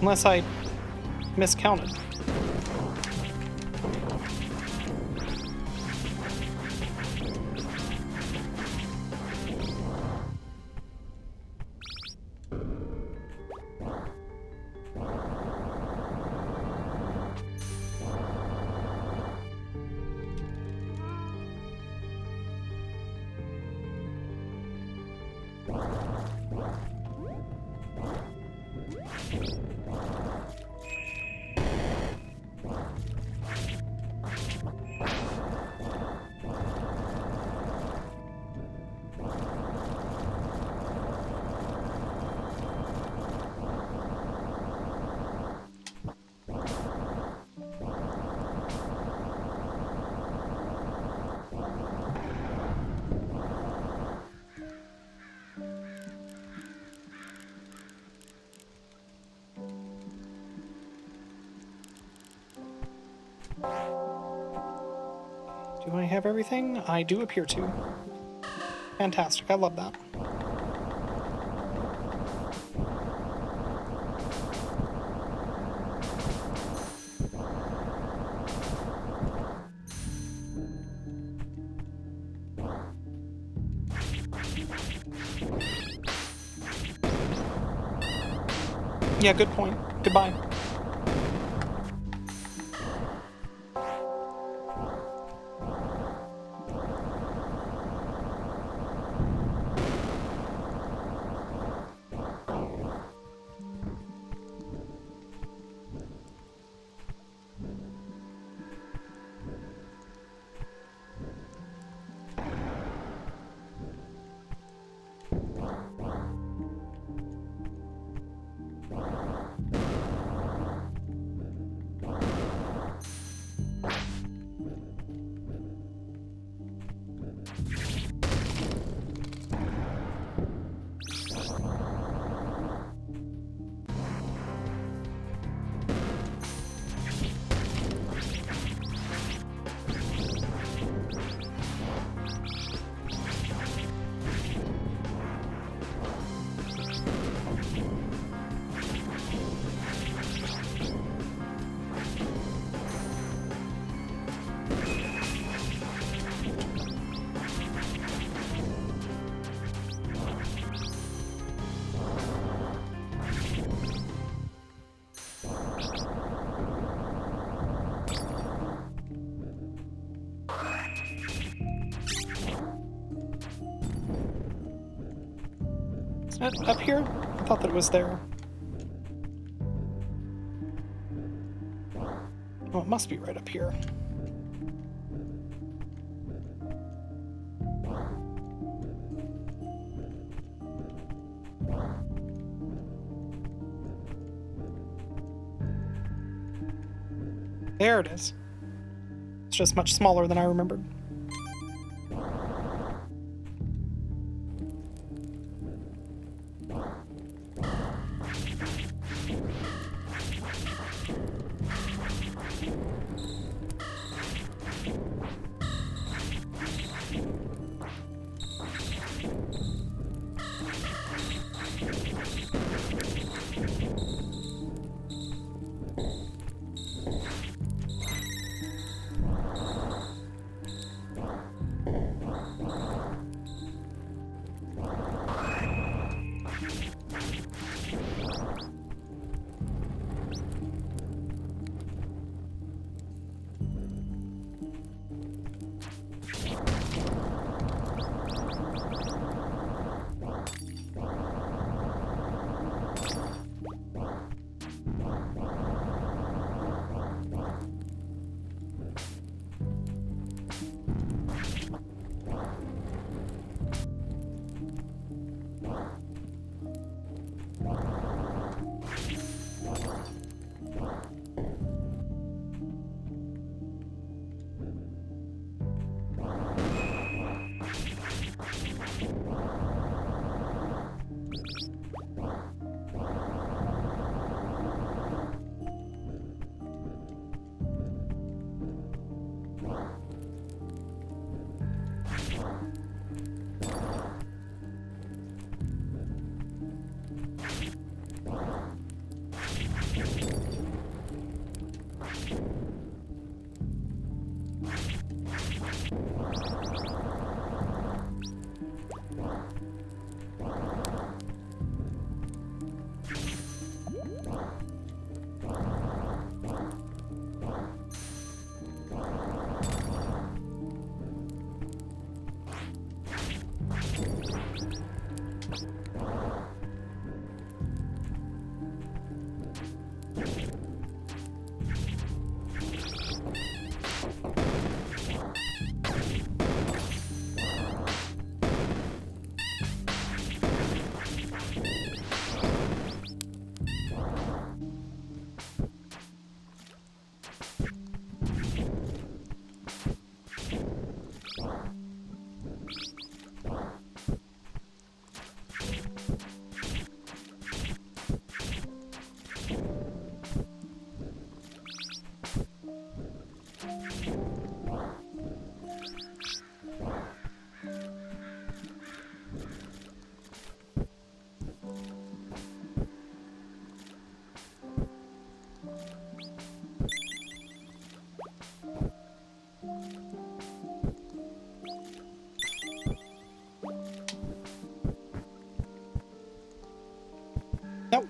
Unless I miscounted. Everything? I do appear to. Fantastic. I love that. Yeah, good point. Goodbye. Must be right up here. There it is. It's just much smaller than I remembered.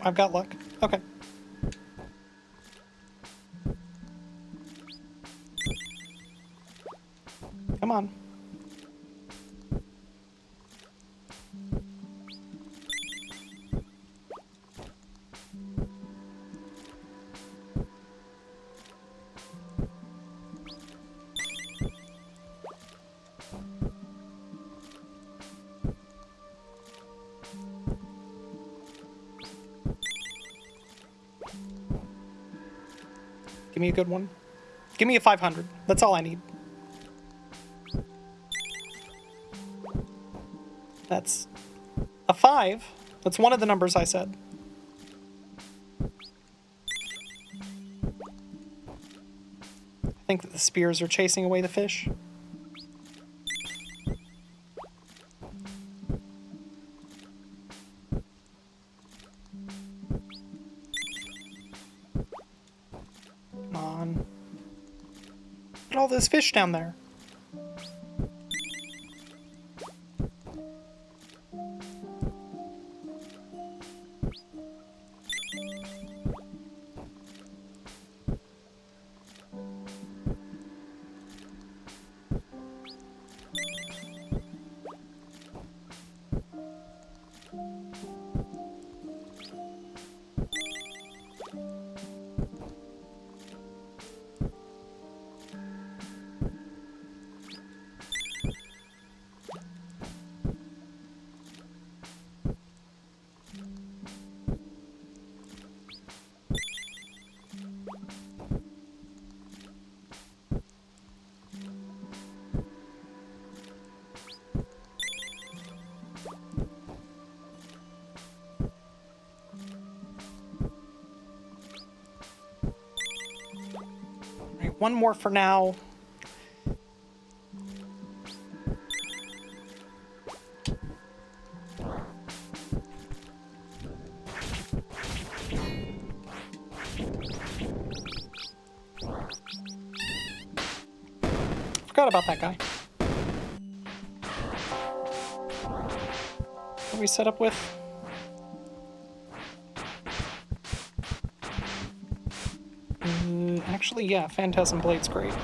I've got luck. Give me a good one. Give me a 500. That's all I need. That's a 5. That's one of the numbers I said. I think that the spears are chasing away the fish. Those fish down there. One more for now. Forgot about that guy. What we set up with? Yeah, Phantasm Blade's great.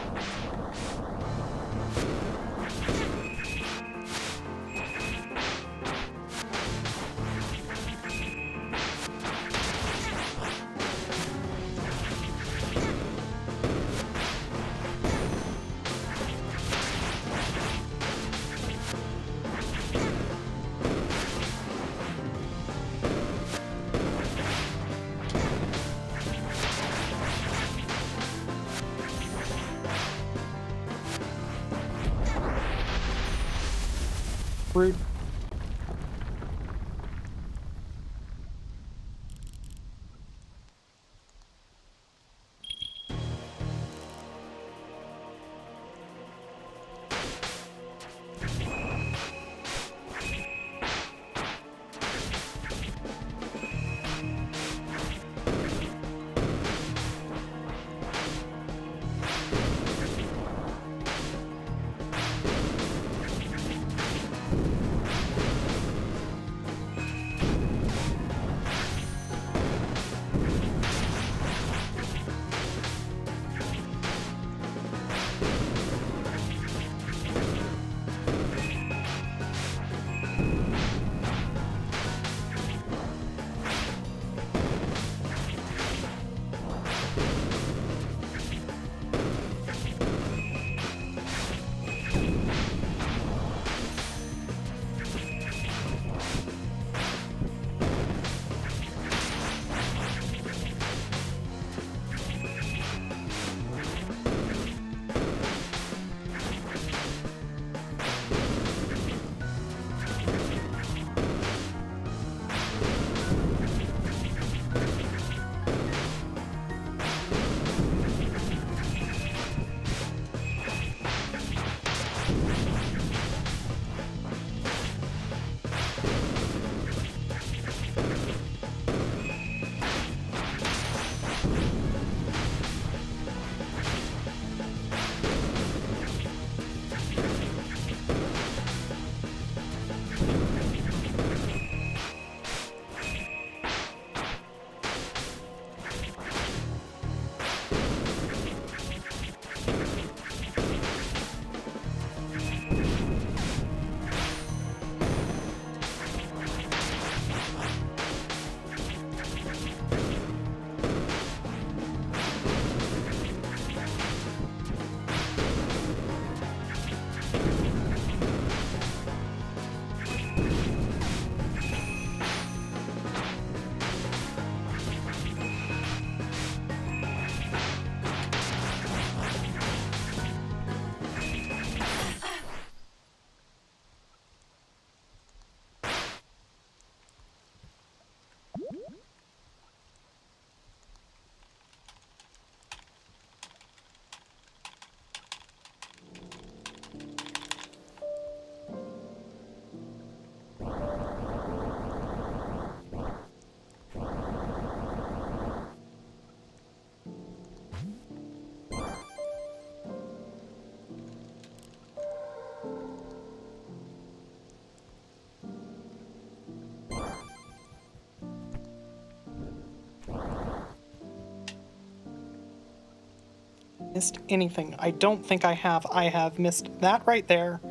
Missed anything? I don't think I have. I have missed that right there.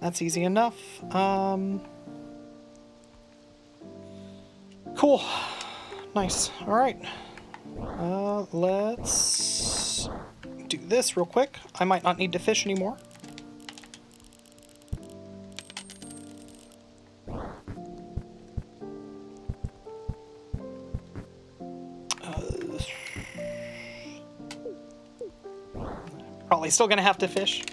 That's easy enough. Um, cool. Nice. All right. Uh, let's do this real quick. I might not need to fish anymore. Still gonna have to fish.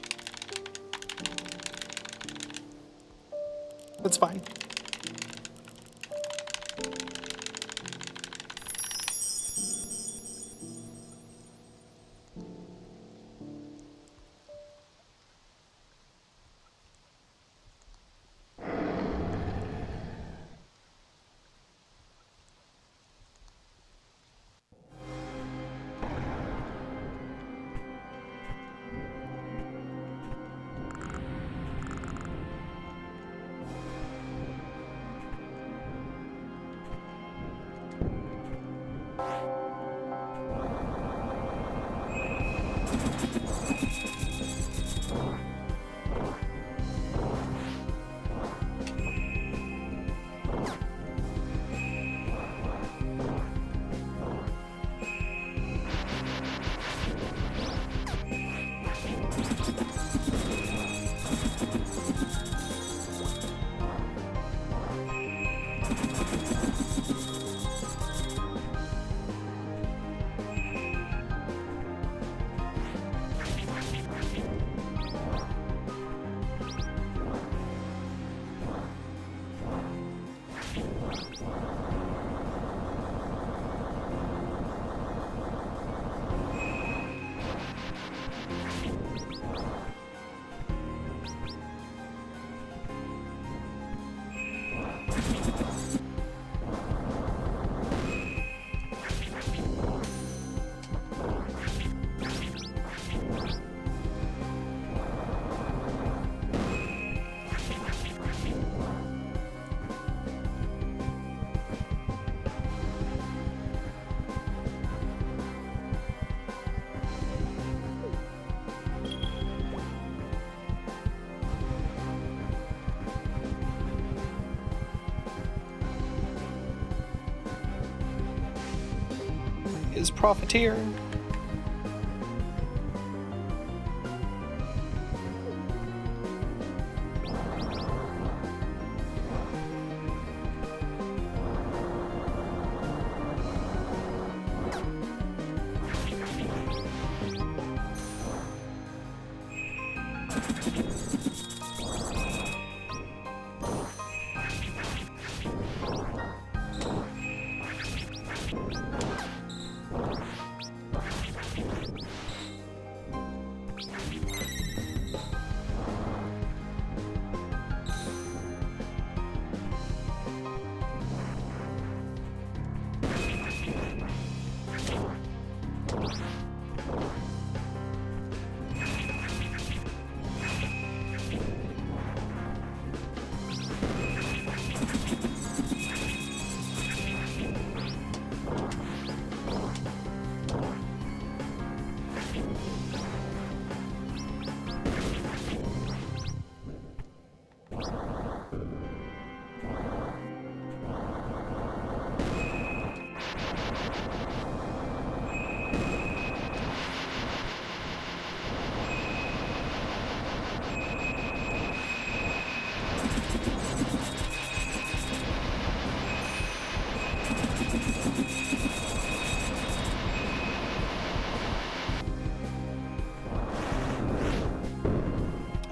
Profiteer.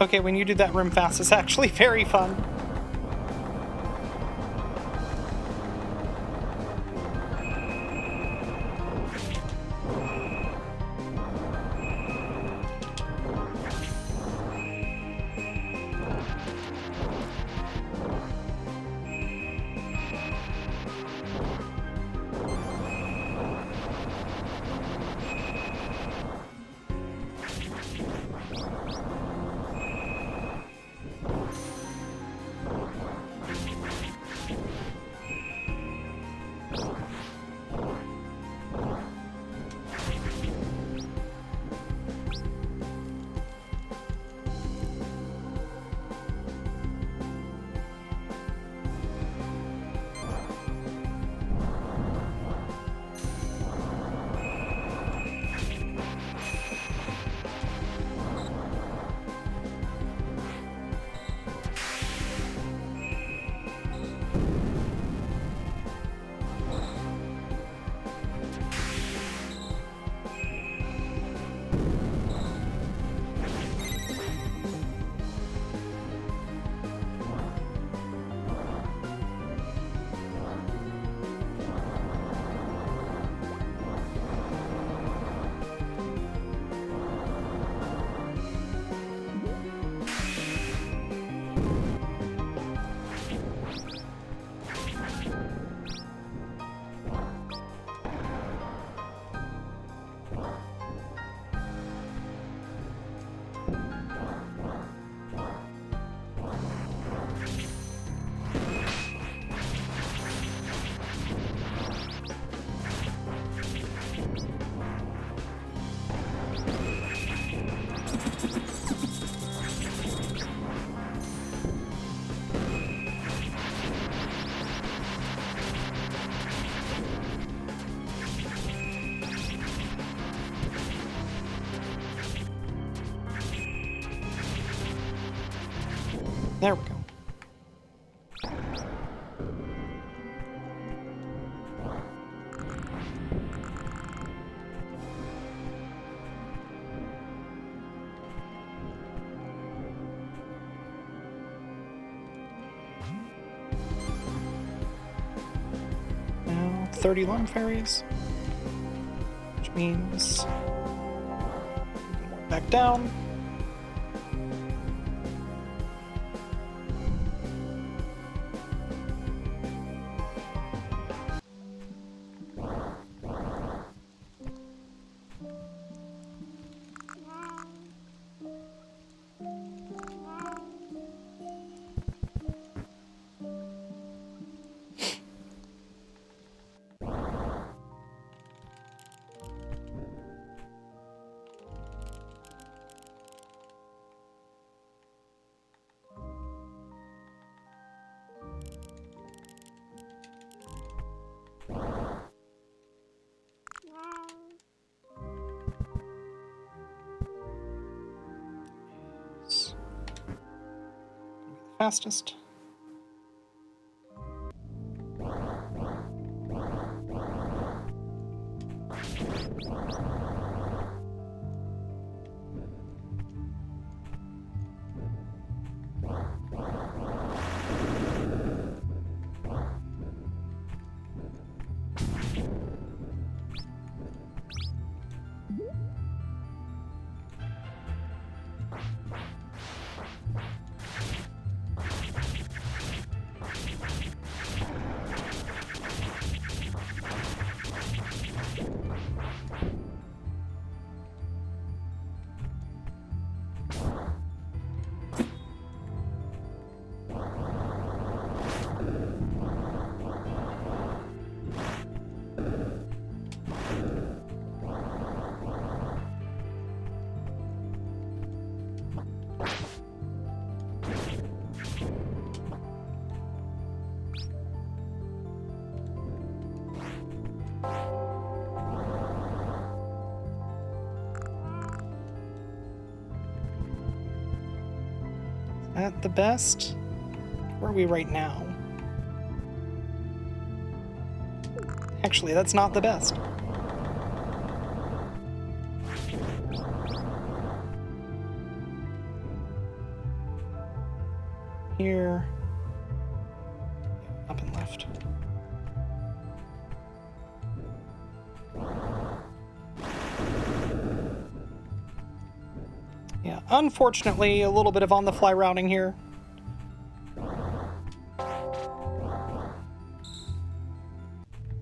Okay, when you do that room fast, it's actually very fun. 30 lung fairies. Which means. Back down. Fastest. The best? Where are we right now? Actually, that's not the best. Unfortunately, a little bit of on the fly routing here.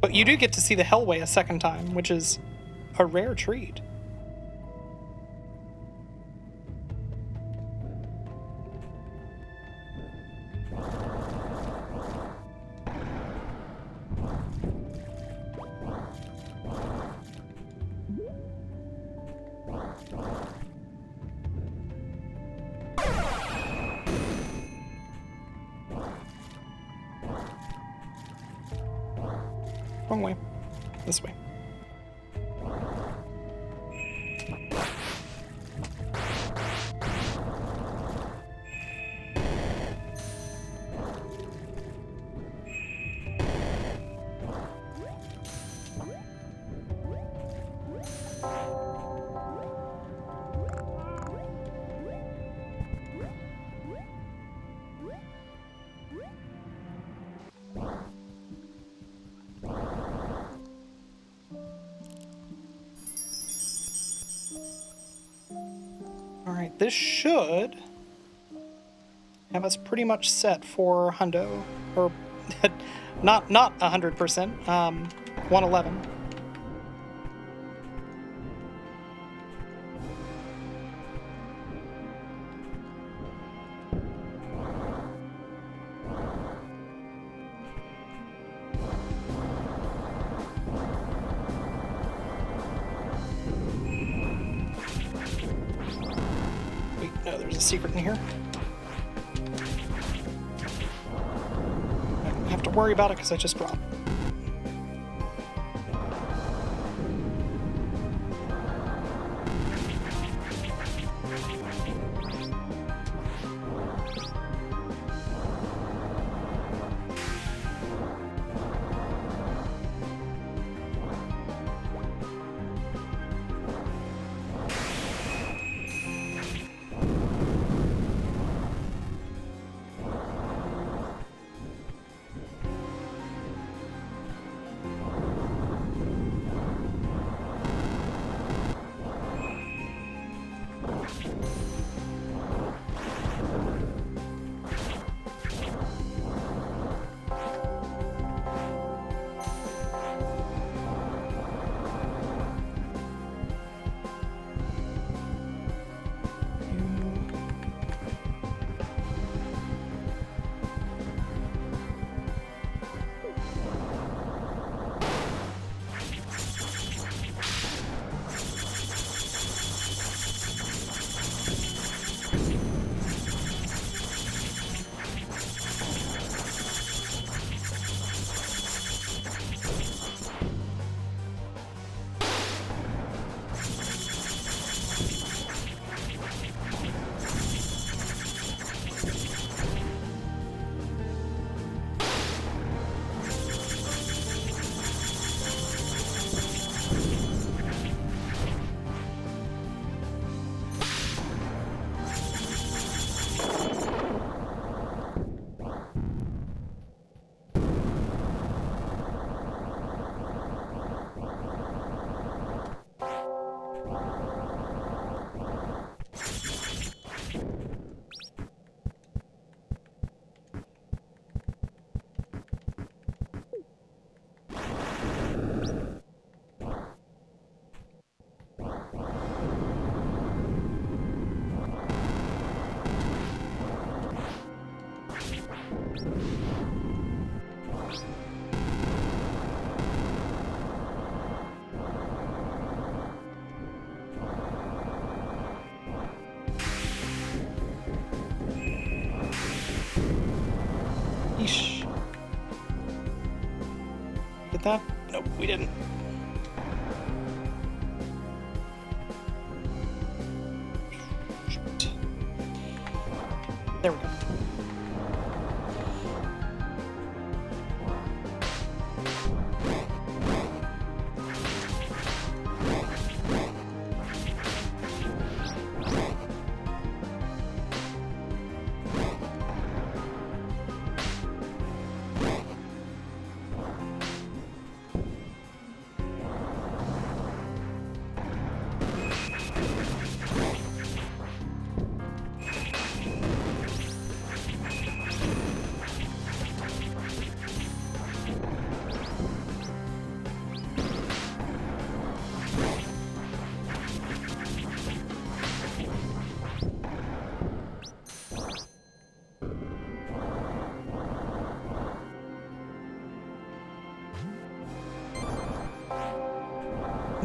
But you do get to see the Hellway a second time, which is a rare treat. This should have us pretty much set for Hundo. Or not not 100%, um, 111. About it because I just dropped.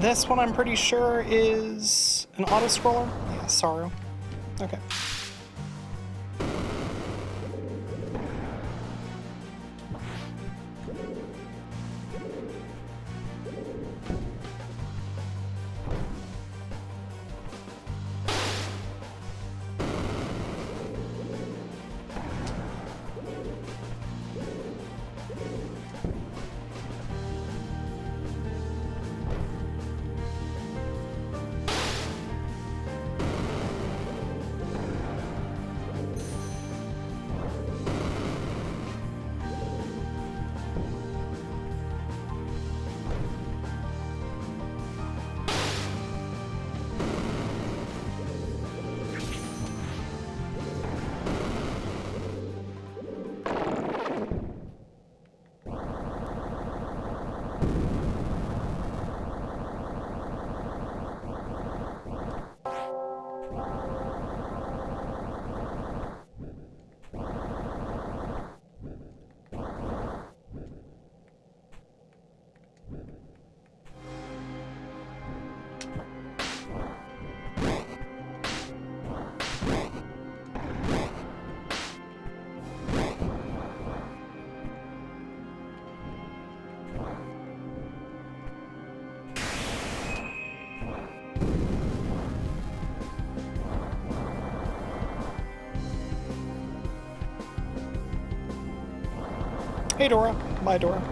This one I'm pretty sure is an auto scroller. Yeah, Sorrow. Hey, Dora. Bye, Dora.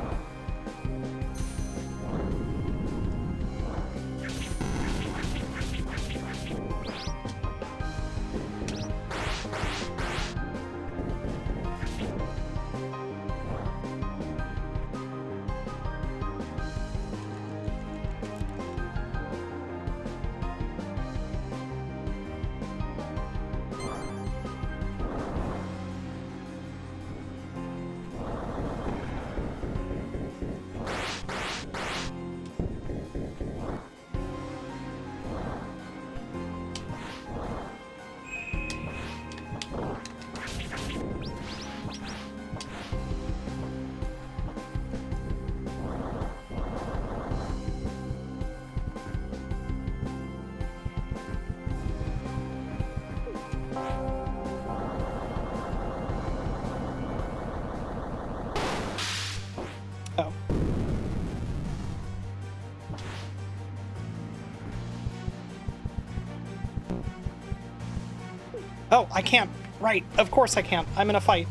Oh, I can't. Right, of course I can't. I'm in a fight.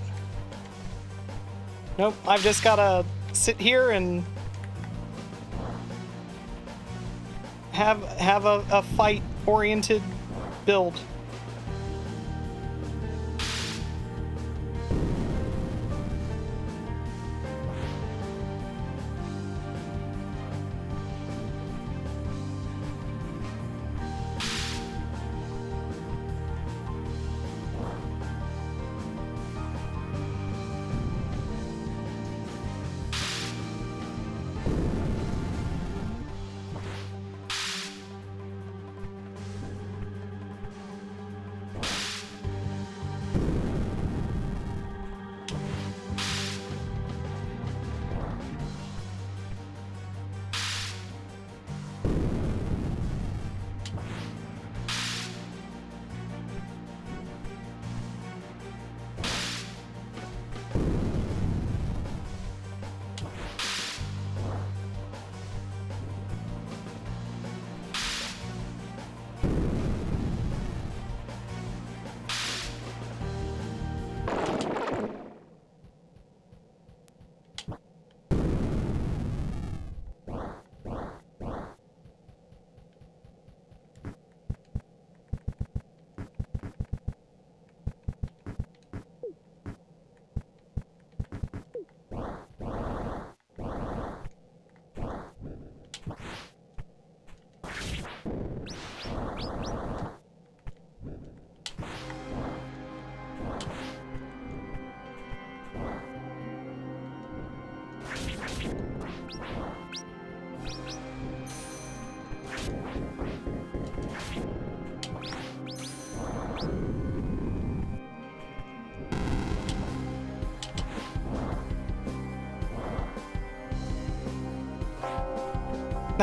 Nope, I've just gotta sit here and have have a, a fight oriented build.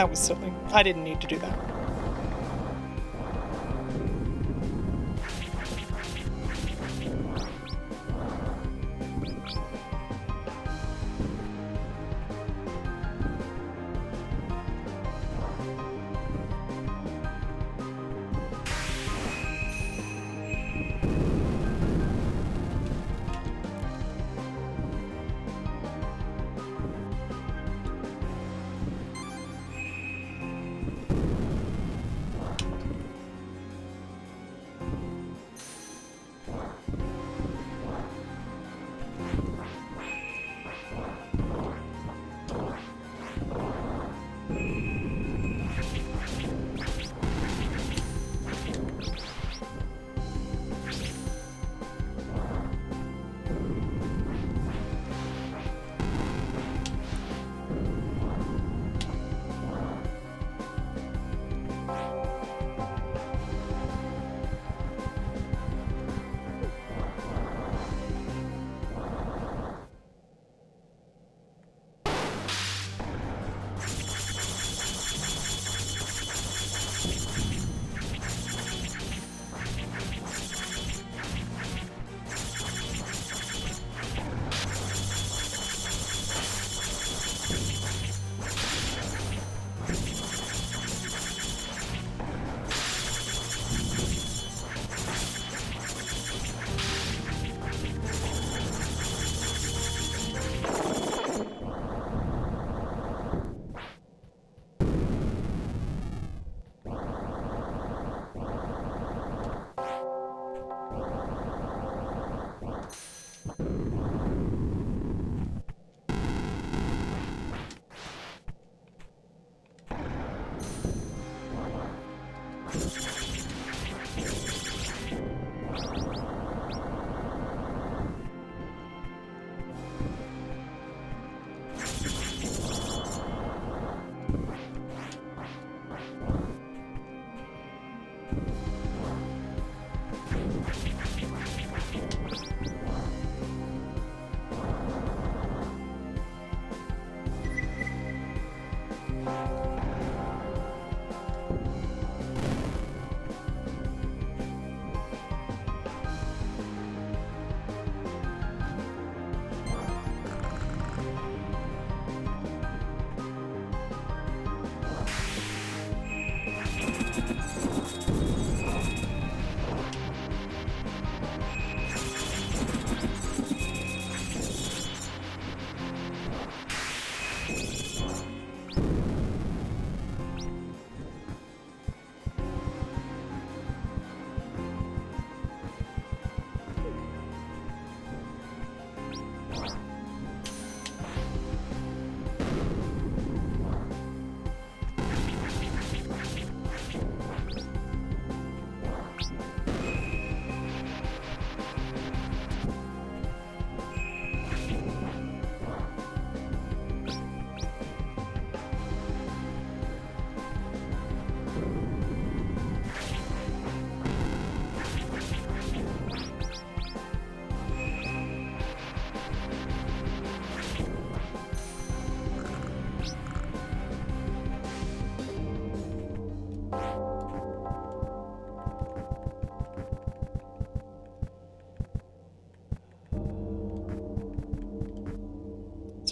That was silly. I didn't need to do that.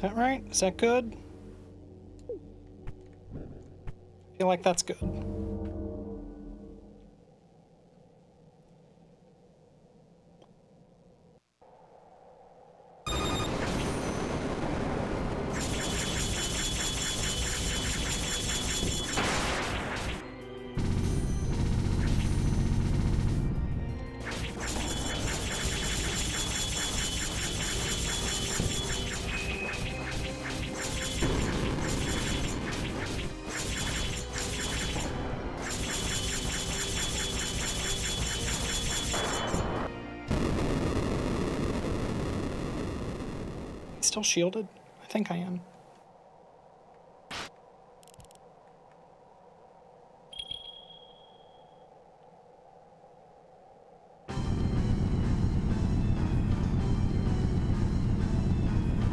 Is that right? Is that good? I feel like that's good. still shielded? I think I am.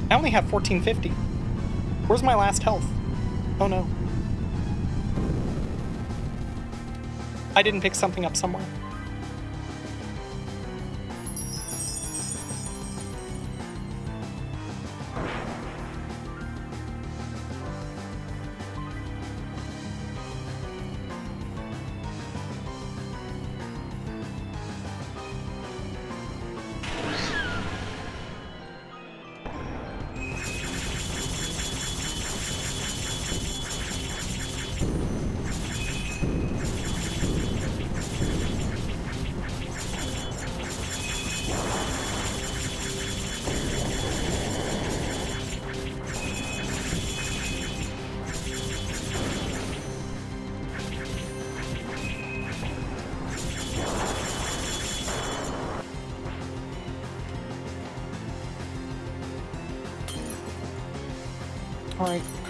I only have 1450. Where's my last health? Oh no. I didn't pick something up somewhere.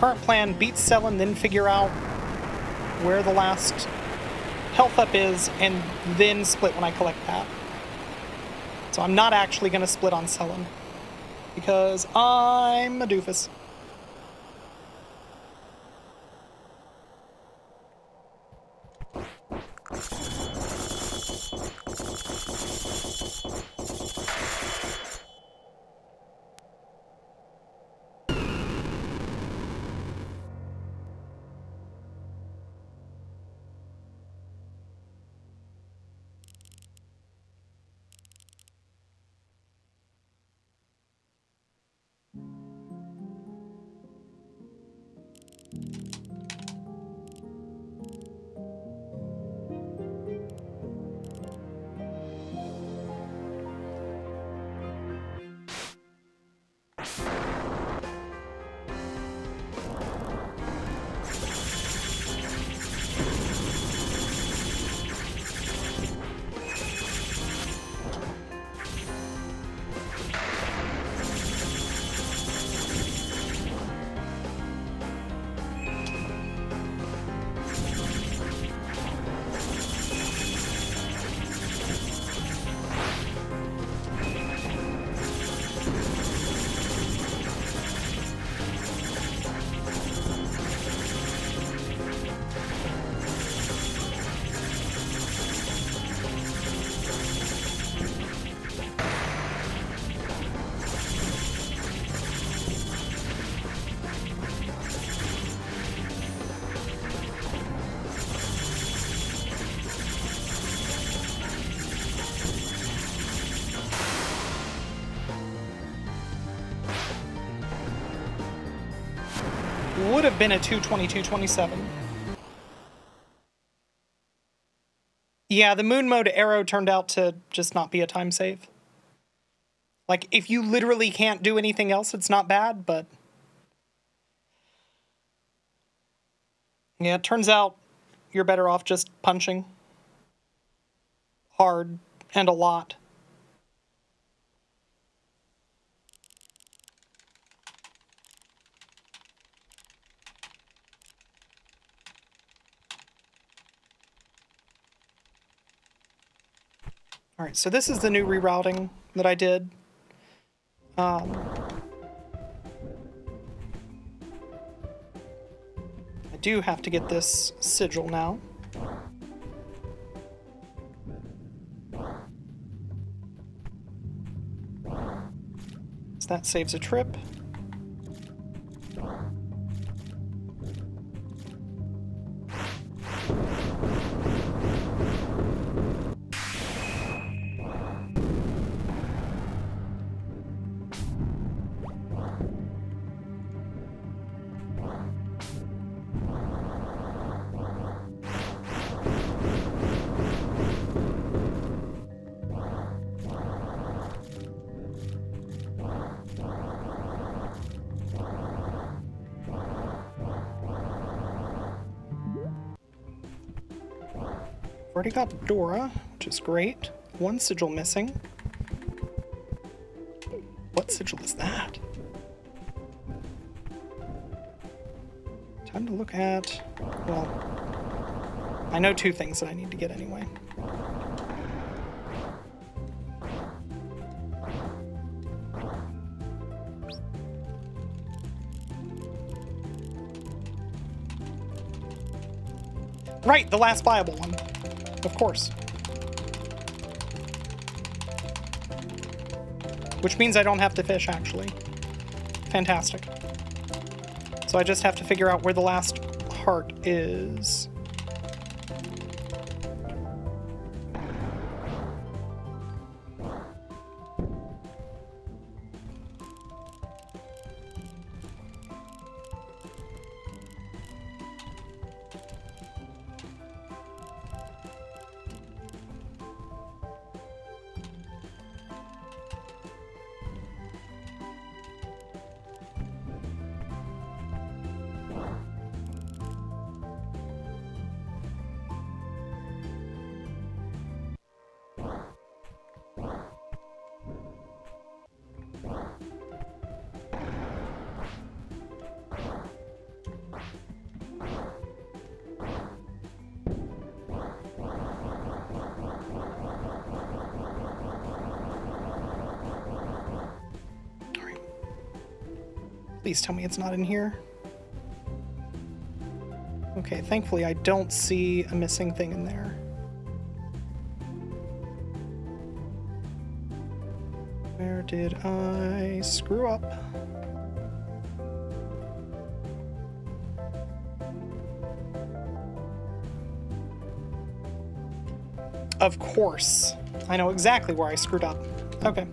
Current plan, beat Selen, then figure out where the last health up is, and then split when I collect that. So I'm not actually going to split on Selen. Because I'm a doofus. Would have been a 222.27. Yeah, the moon mode arrow turned out to just not be a time save. Like, if you literally can't do anything else, it's not bad, but. Yeah, it turns out you're better off just punching. Hard and a lot. All right, so this is the new rerouting that I did. Um, I do have to get this sigil now. So that saves a trip. Already got Dora, which is great. One sigil missing. What sigil is that? Time to look at, well, I know two things that I need to get anyway. Right, the last viable one. Of course. Which means I don't have to fish, actually. Fantastic. So I just have to figure out where the last heart is. Please tell me it's not in here. Okay, thankfully I don't see a missing thing in there. Where did I screw up? Of course. I know exactly where I screwed up. Okay.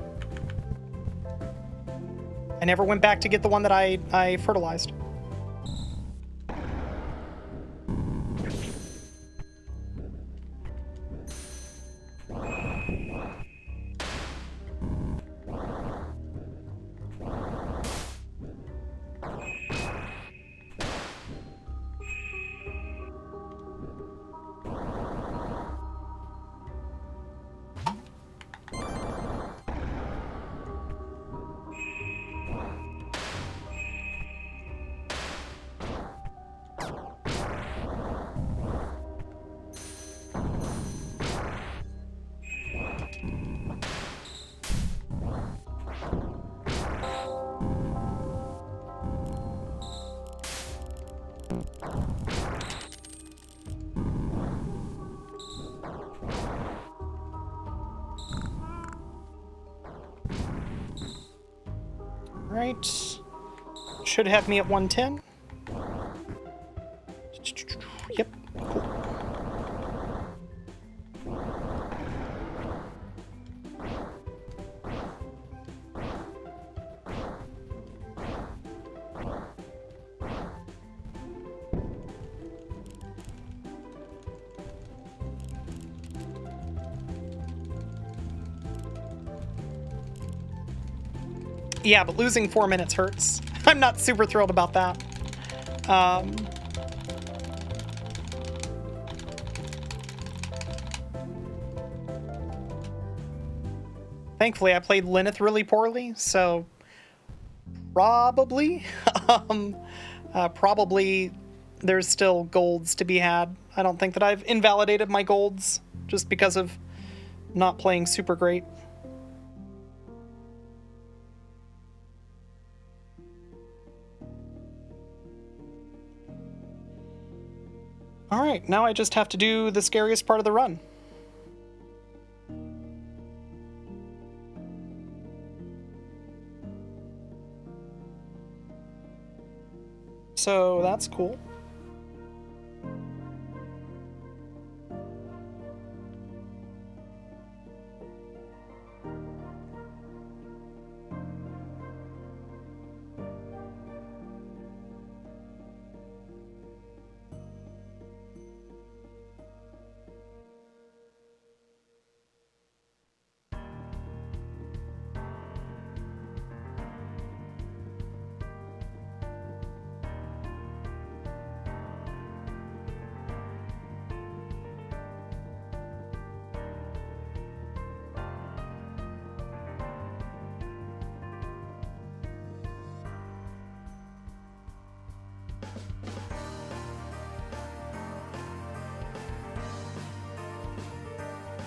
I never went back to get the one that I, I fertilized. Should have me at 110. Yeah, but losing four minutes hurts. I'm not super thrilled about that. Um, thankfully, I played Lyneth really poorly, so probably, um, uh, probably there's still golds to be had. I don't think that I've invalidated my golds just because of not playing super great. Now I just have to do the scariest part of the run. So that's cool.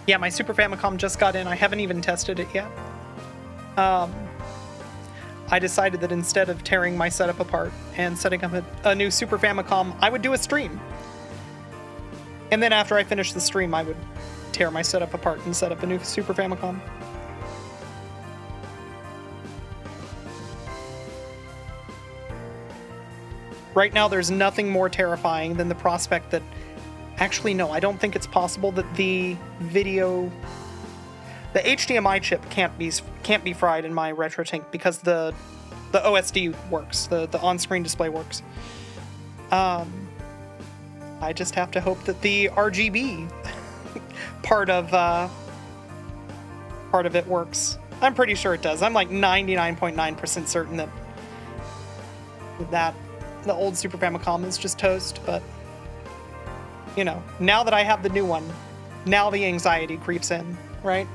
Yeah, my Super Famicom just got in. I haven't even tested it yet. Um, I decided that instead of tearing my setup apart and setting up a, a new Super Famicom, I would do a stream. And then after I finish the stream, I would tear my setup apart and set up a new Super Famicom. Right now, there's nothing more terrifying than the prospect that. Actually, no, I don't think it's possible that the video. The HDMI chip can't be can't be fried in my RetroTink because the the OSD works, the the on-screen display works. Um, I just have to hope that the RGB part of uh, part of it works. I'm pretty sure it does. I'm like 99.9% certain that that the old Super Famicom is just toast, but you know, now that I have the new one, now the anxiety creeps in, right?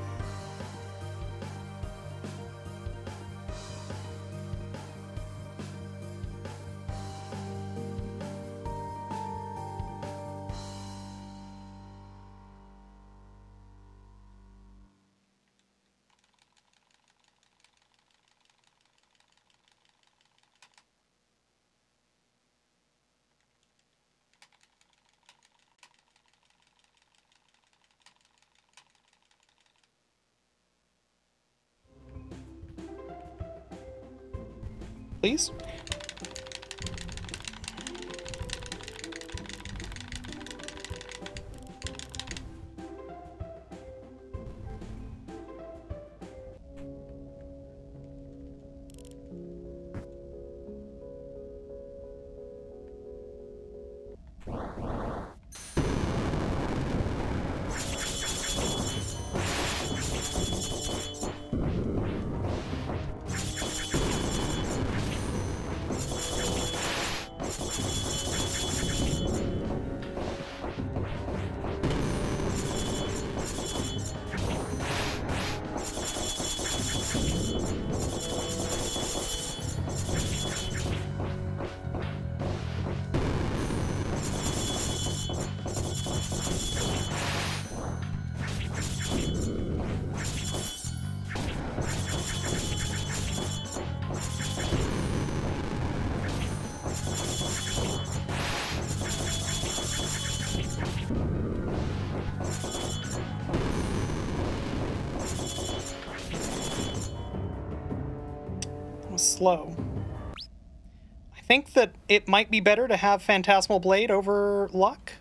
Please? Slow. I think that it might be better to have Phantasmal Blade over Luck.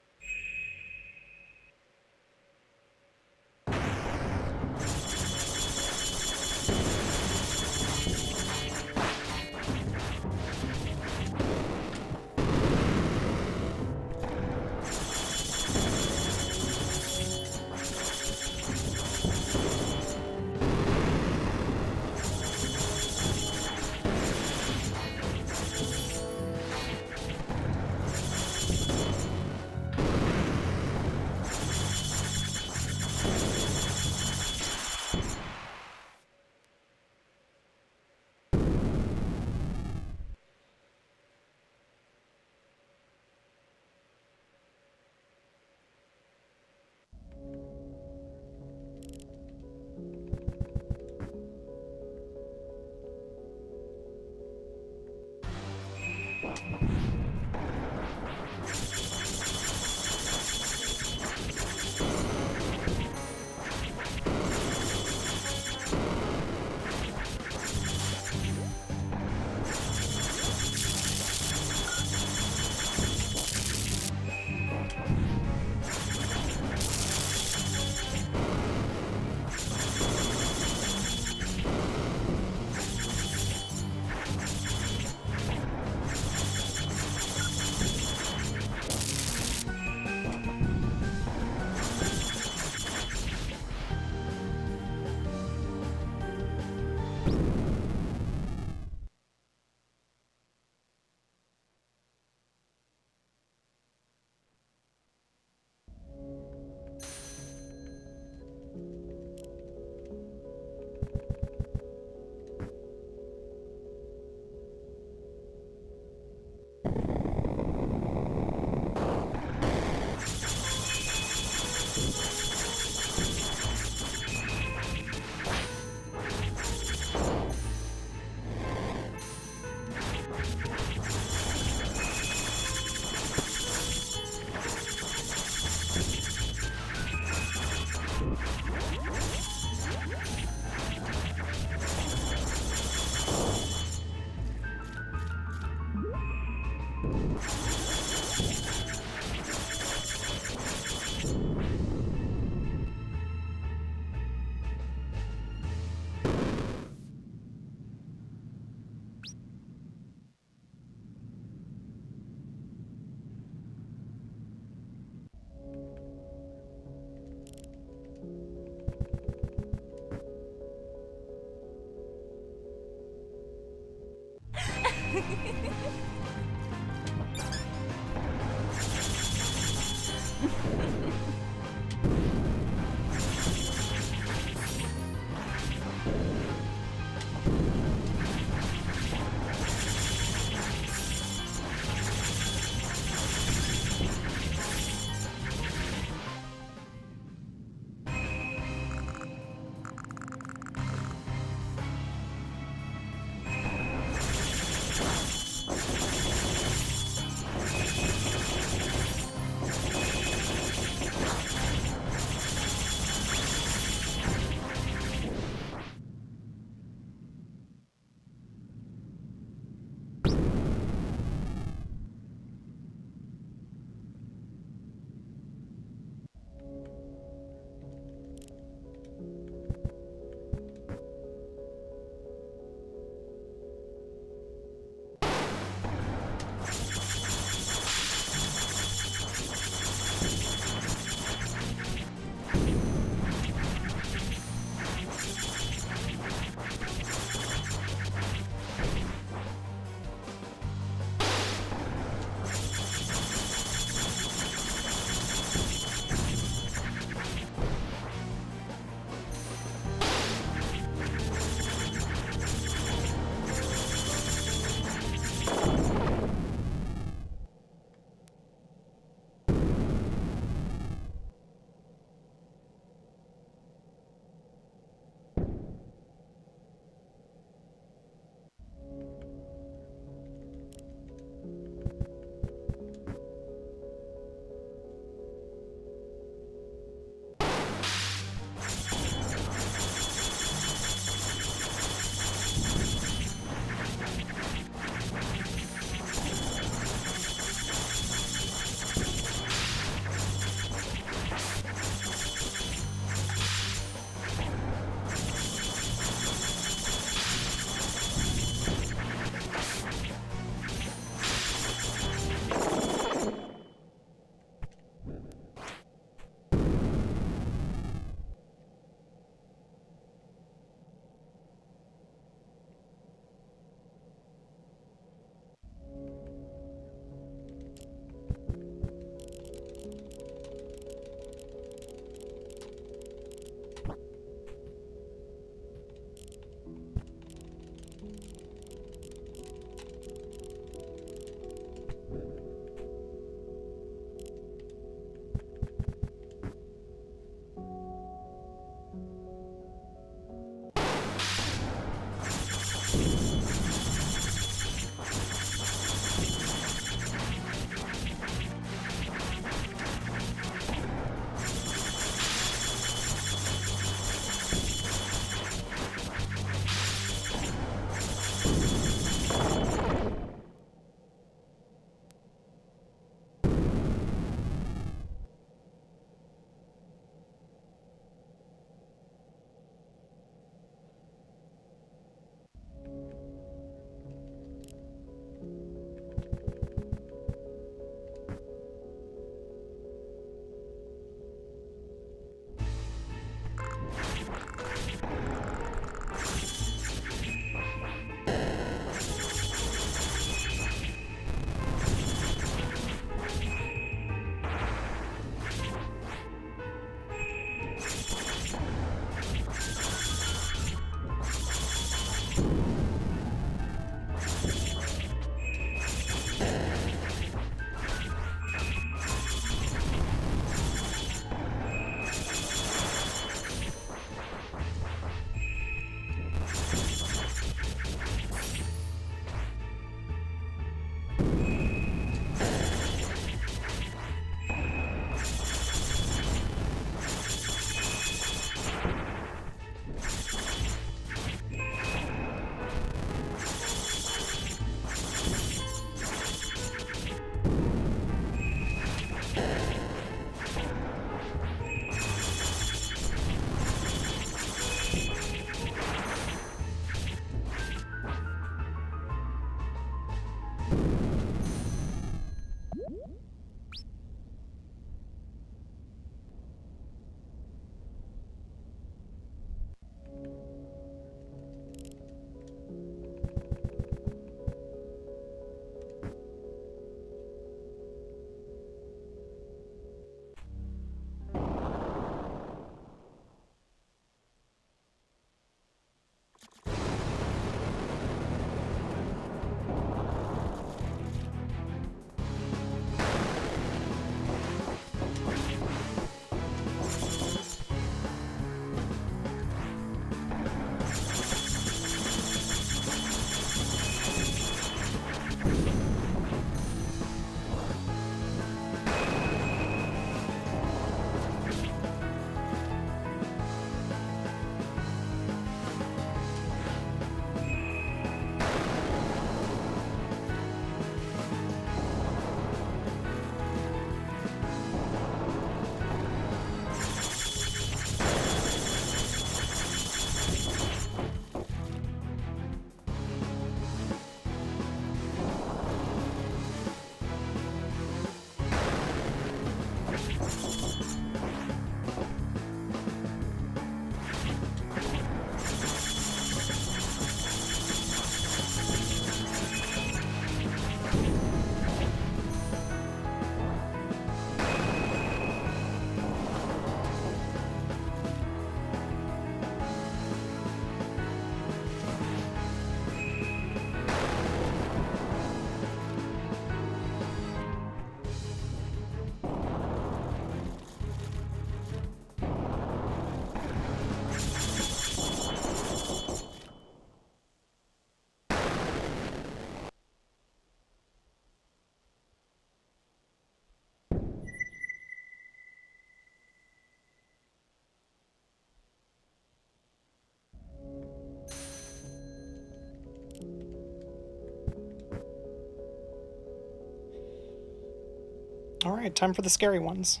All right, time for the scary ones.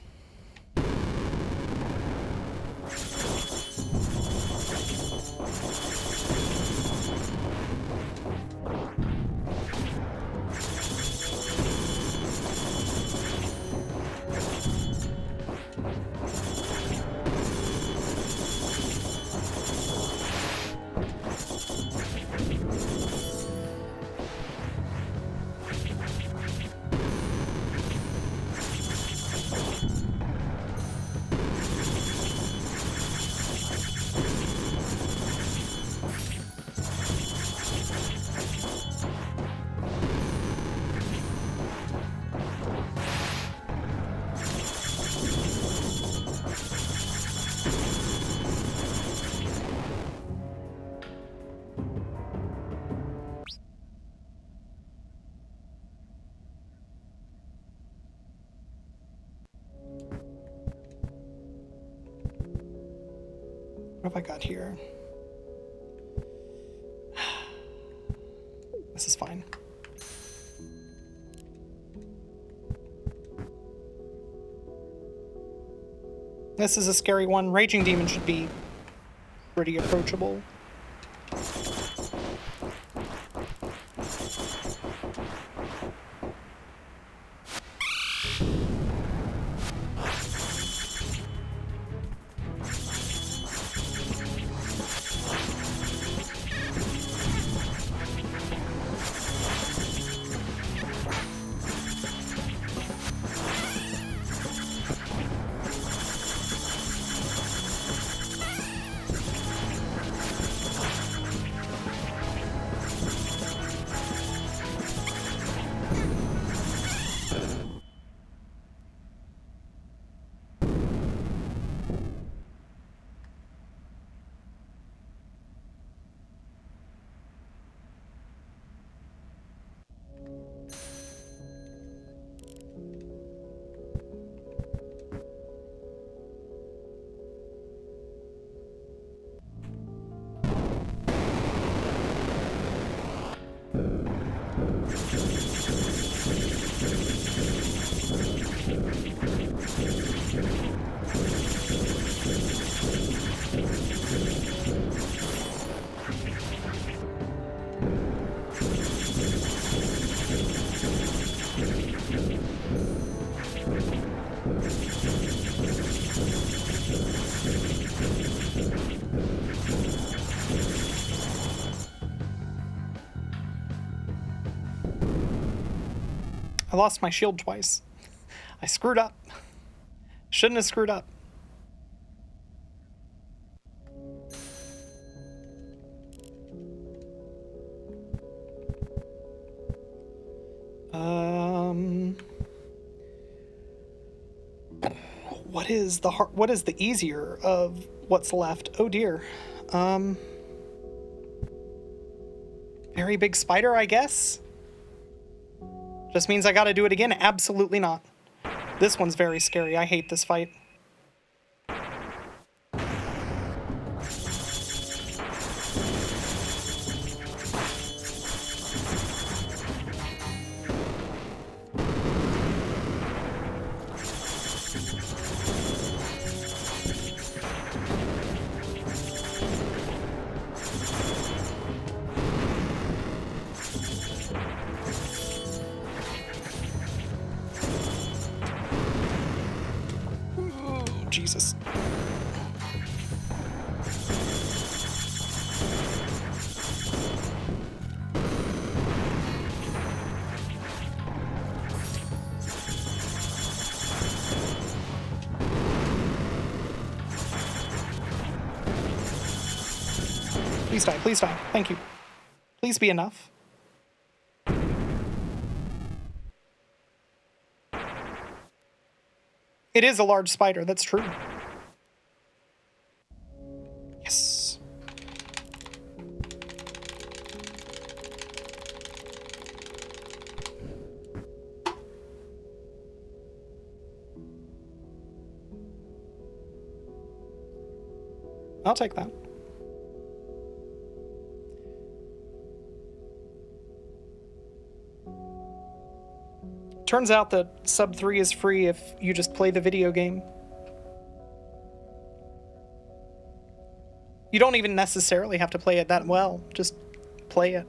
Got here? This is fine. This is a scary one. Raging Demon should be pretty approachable. I lost my shield twice. I screwed up. Shouldn't have screwed up. Um, what is the har What is the easier of what's left? Oh dear. Um, very big spider, I guess. Just means I gotta do it again? Absolutely not. This one's very scary. I hate this fight. Please die. Thank you. Please be enough. It is a large spider, that's true. Yes. I'll take that. Turns out that sub 3 is free if you just play the video game. You don't even necessarily have to play it that well, just play it.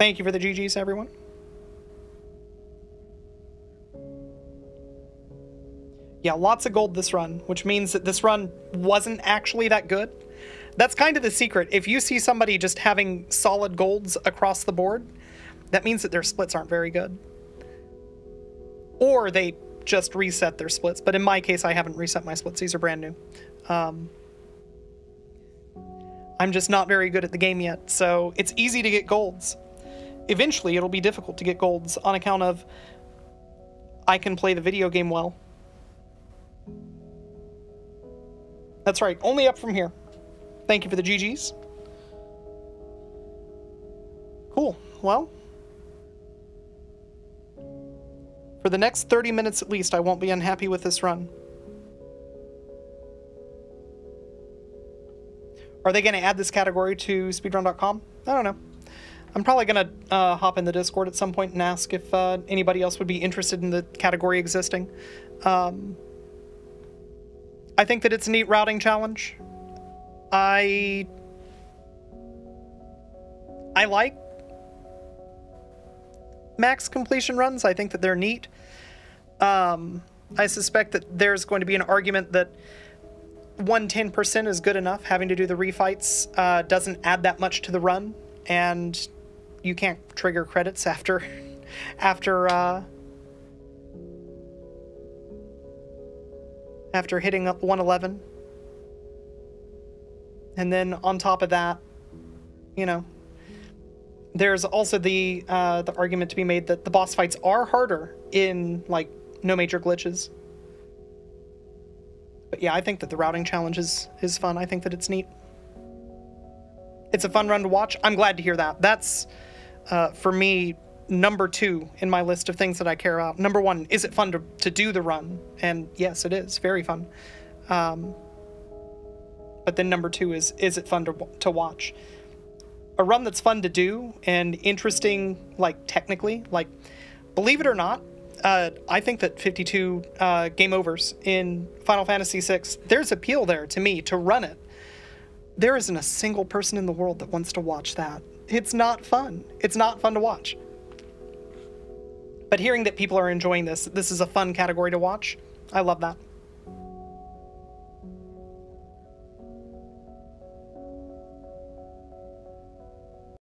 Thank you for the GGs, everyone. Yeah, lots of gold this run, which means that this run wasn't actually that good. That's kind of the secret. If you see somebody just having solid golds across the board, that means that their splits aren't very good. Or they just reset their splits. But in my case, I haven't reset my splits. These are brand new. Um, I'm just not very good at the game yet, so it's easy to get golds. Eventually, it'll be difficult to get golds on account of I can play the video game well. That's right, only up from here. Thank you for the GGs. Cool. Well, for the next 30 minutes at least, I won't be unhappy with this run. Are they going to add this category to speedrun.com? I don't know. I'm probably going to uh, hop in the Discord at some point and ask if uh, anybody else would be interested in the category existing. Um, I think that it's a neat routing challenge. I I like max completion runs. I think that they're neat. Um, I suspect that there's going to be an argument that 110% is good enough. Having to do the refights uh, doesn't add that much to the run, and you can't trigger credits after after uh, after hitting up 111. And then on top of that, you know, there's also the uh, the argument to be made that the boss fights are harder in like no major glitches. But yeah, I think that the routing challenge is, is fun. I think that it's neat. It's a fun run to watch. I'm glad to hear that. That's uh, for me number two in my list of things that I care about. Number one, is it fun to, to do the run? And yes, it is very fun. Um, but then number two is is it fun to, to watch? A run that's fun to do and interesting, like technically, like believe it or not, uh, I think that 52 uh, game overs in Final Fantasy VI, there's appeal there to me to run it. There isn't a single person in the world that wants to watch that. It's not fun. It's not fun to watch. But hearing that people are enjoying this, this is a fun category to watch. I love that.